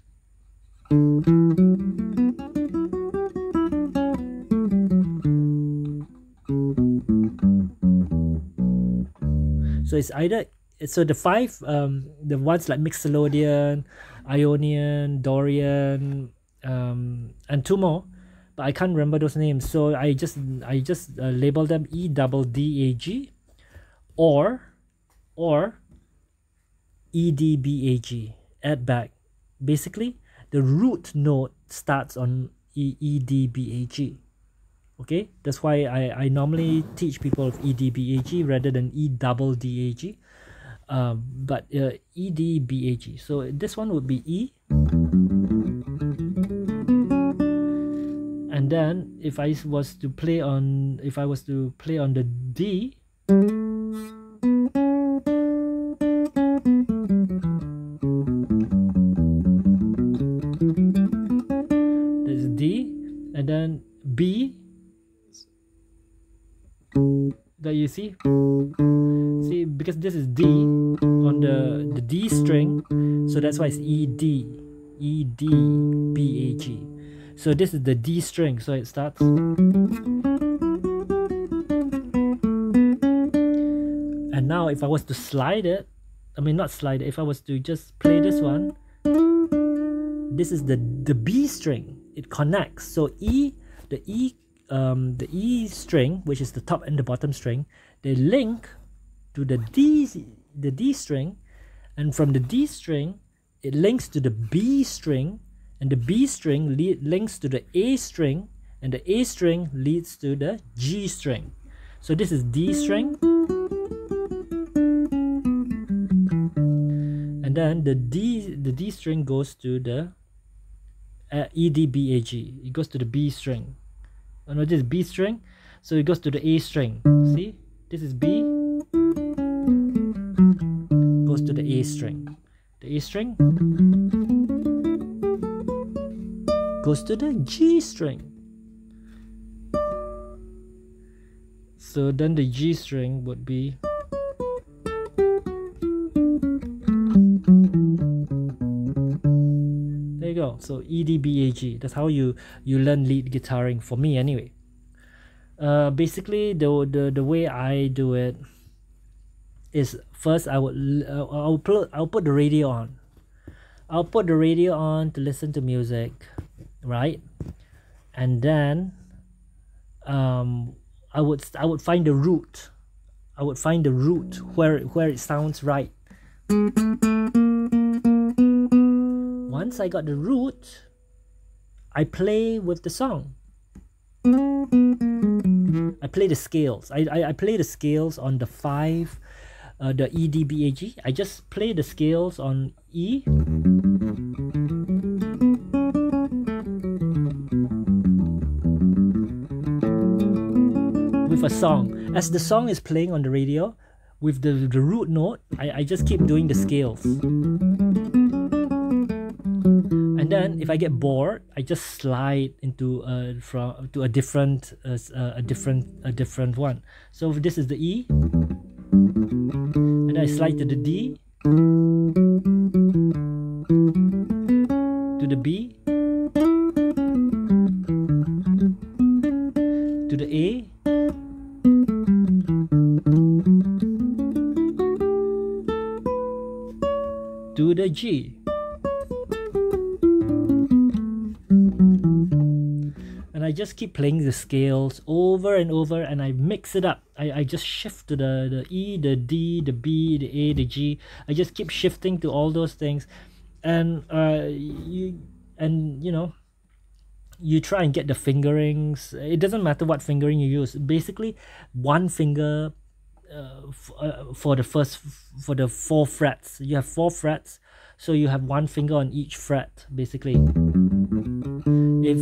So it's either so the five um the ones like Mixolydian, Ionian, Dorian, um, and two more, but I can't remember those names. So I just I just uh, label them E double D A G, or, or E D B A G. Add back. Basically, the root note starts on E D B A G. okay that's why I, I normally teach people of EDBAG rather than E double DAG um, but uh, EDBAG so this one would be E and then if I was to play on if I was to play on the D see? See because this is D on the the D string so that's why it's E D E D B A G. So this is the D string so it starts. And now if I was to slide it I mean not slide it if I was to just play this one this is the the B string. It connects. So E the E um, the E string, which is the top and the bottom string, they link to the D, the D string, and from the D string, it links to the B string, and the B string links to the A string, and the A string leads to the G string. So this is D string. And then the D the D string goes to the uh, E D B A G. It goes to the B string oh no this is B string so it goes to the A string see this is B goes to the A string the A string goes to the G string so then the G string would be There you go. So E D B A G. That's how you you learn lead guitaring for me anyway. Uh, basically the the the way I do it is first I would uh, I'll put I'll put the radio on. I'll put the radio on to listen to music, right? And then um I would I would find the root. I would find the root where where it sounds right once I got the root, I play with the song. I play the scales. I, I, I play the scales on the five, uh, the E, D, B, A, G. I just play the scales on E. With a song. As the song is playing on the radio, with the, the root note, I, I just keep doing the scales then if I get bored, I just slide into a from to a different uh, a different a different one. So this is the E, and I slide to the D, playing the scales over and over and I mix it up. I, I just shift to the, the E, the D, the B, the A, the G. I just keep shifting to all those things. And uh you and you know you try and get the fingerings. It doesn't matter what fingering you use. Basically one finger uh, uh, for the first for the four frets. You have four frets, so you have one finger on each fret basically if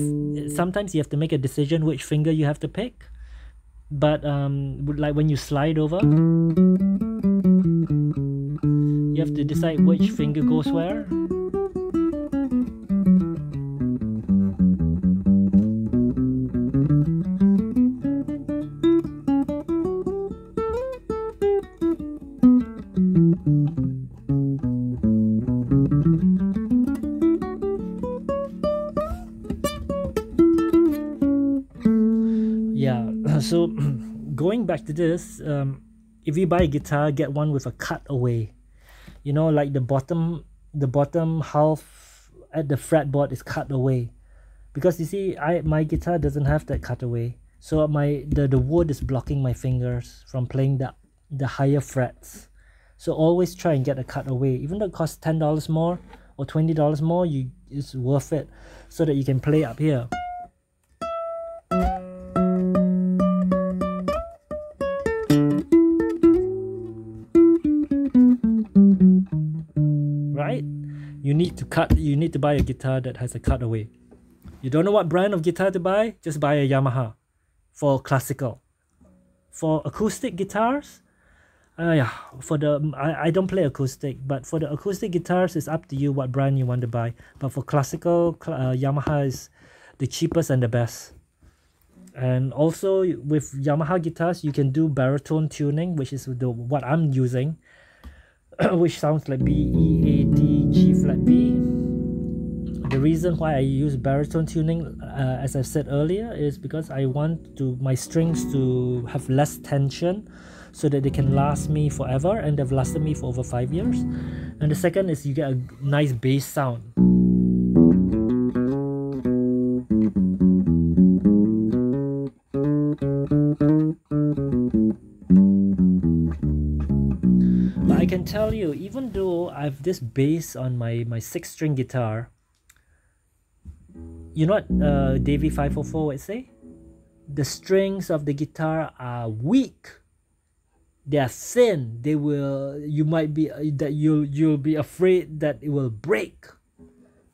sometimes you have to make a decision which finger you have to pick. But um like when you slide over you have to decide which finger goes where to this, um, if you buy a guitar, get one with a cutaway. You know, like the bottom, the bottom half at the fretboard is cut away, because you see, I my guitar doesn't have that cutaway, so my the the wood is blocking my fingers from playing the the higher frets. So always try and get a cutaway, even though it costs ten dollars more or twenty dollars more. You it's worth it, so that you can play up here. To cut you need to buy a guitar that has a cutaway. You don't know what brand of guitar to buy? Just buy a yamaha for classical. For acoustic guitars uh, yeah for the I, I don't play acoustic but for the acoustic guitars it's up to you what brand you want to buy. But for classical uh, yamaha is the cheapest and the best. And also with yamaha guitars you can do baritone tuning which is the what i'm using which sounds like B, E, A, D, G flat B. The reason why I use baritone tuning, uh, as I said earlier, is because I want to my strings to have less tension so that they can last me forever and they've lasted me for over five years. And the second is you get a nice bass sound. You, even though I have this bass on my, my six string guitar, you know what uh, Davie504 would say? The strings of the guitar are weak. They are thin. They will. You might be uh, that you'll you'll be afraid that it will break.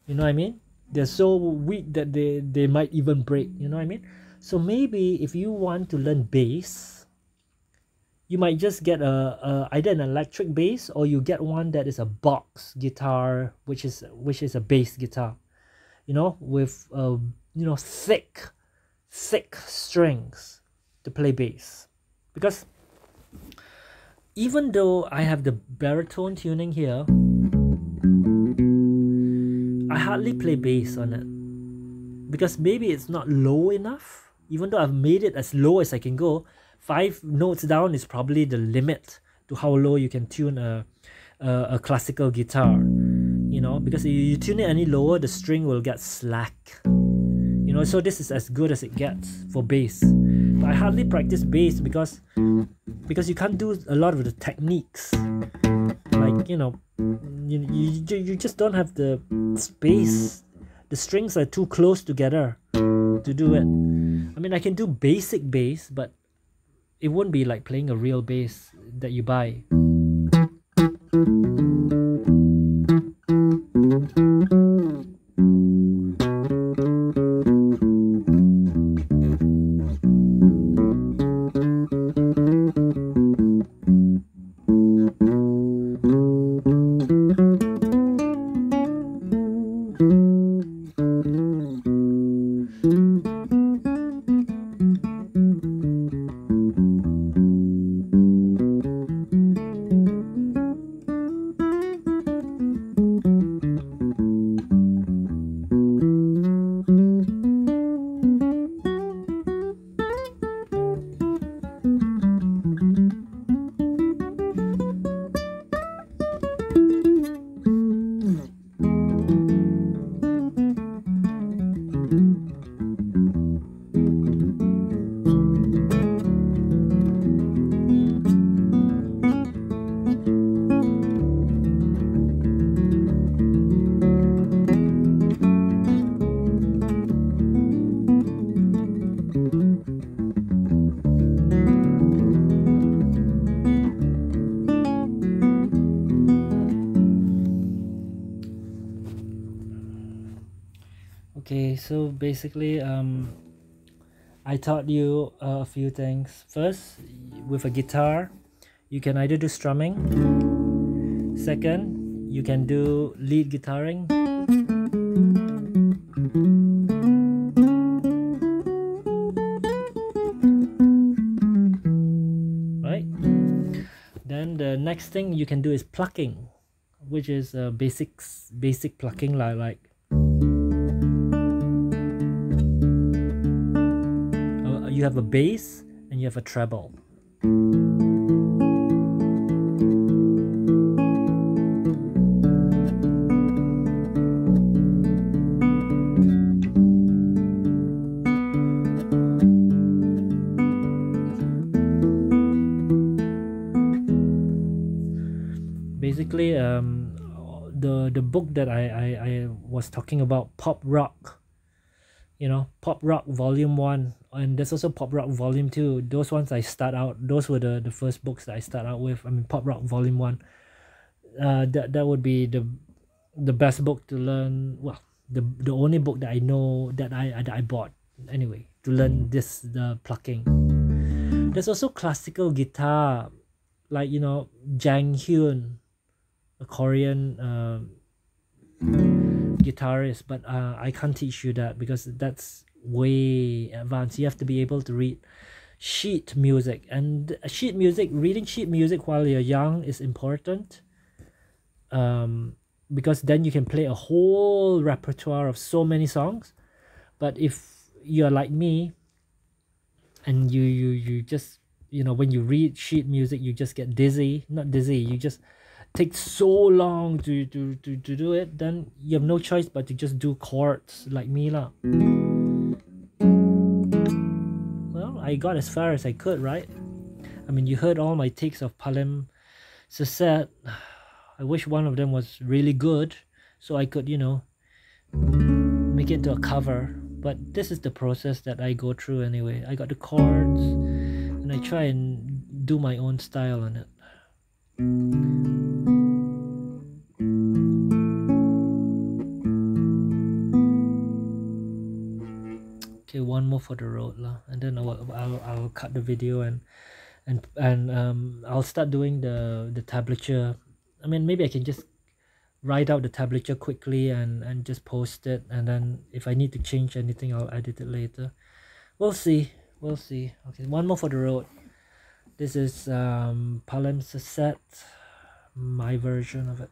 You know what I mean? They're so weak that they they might even break. You know what I mean? So maybe if you want to learn bass, you might just get a, a either an electric bass or you get one that is a box guitar which is which is a bass guitar you know with uh, you know thick thick strings to play bass. Because even though I have the baritone tuning here I hardly play bass on it. Because maybe it's not low enough. Even though I've made it as low as I can go five notes down is probably the limit to how low you can tune a, a, a classical guitar you know because if you tune it any lower the string will get slack you know. So this is as good as it gets for bass. But i hardly practice bass because because you can't do a lot of the techniques. Like you know you, you, you just don't have the space. The strings are too close together to do it. I mean i can do basic bass but it wouldn't be like playing a real bass that you buy. Taught you uh, a few things. First with a guitar you can either do strumming. Second you can do lead guitaring. Right? Then the next thing you can do is plucking which is uh, basics basic plucking like like you have a bass and you have a treble. basically um the the book that I, I I was talking about pop rock you know pop rock volume one. And there's also pop rock volume two. Those ones I start out those were the the first books that I start out with. I mean pop rock volume one. Uh that that would be the the best book to learn. Well the the only book that I know that I that I bought anyway to learn this the plucking. There's also classical guitar like you know Jang Haeun a Korean uh, guitarist, but uh, I can't teach you that because that's way advanced. You have to be able to read sheet music, and sheet music, reading sheet music while you're young is important. Um, because then you can play a whole repertoire of so many songs. But if you're like me, and you you you just you know when you read sheet music, you just get dizzy. Not dizzy. You just takes so long to, to, to, to do it, then you have no choice but to just do chords like me lah. Well, I got as far as I could, right? I mean, you heard all my takes of Palem Sesset. I wish one of them was really good so I could, you know, make it into a cover. But this is the process that I go through anyway. I got the chords and I try and do my own style on it. More for the road lah, and then I'll, I'll I'll cut the video and and and um I'll start doing the the tablature. I mean, maybe I can just write out the tablature quickly and and just post it, and then if I need to change anything, I'll edit it later. We'll see. We'll see. Okay, one more for the road. This is um, Palimpsest, my version of it.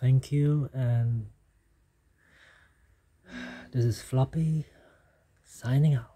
Thank you, and this is Floppy signing out.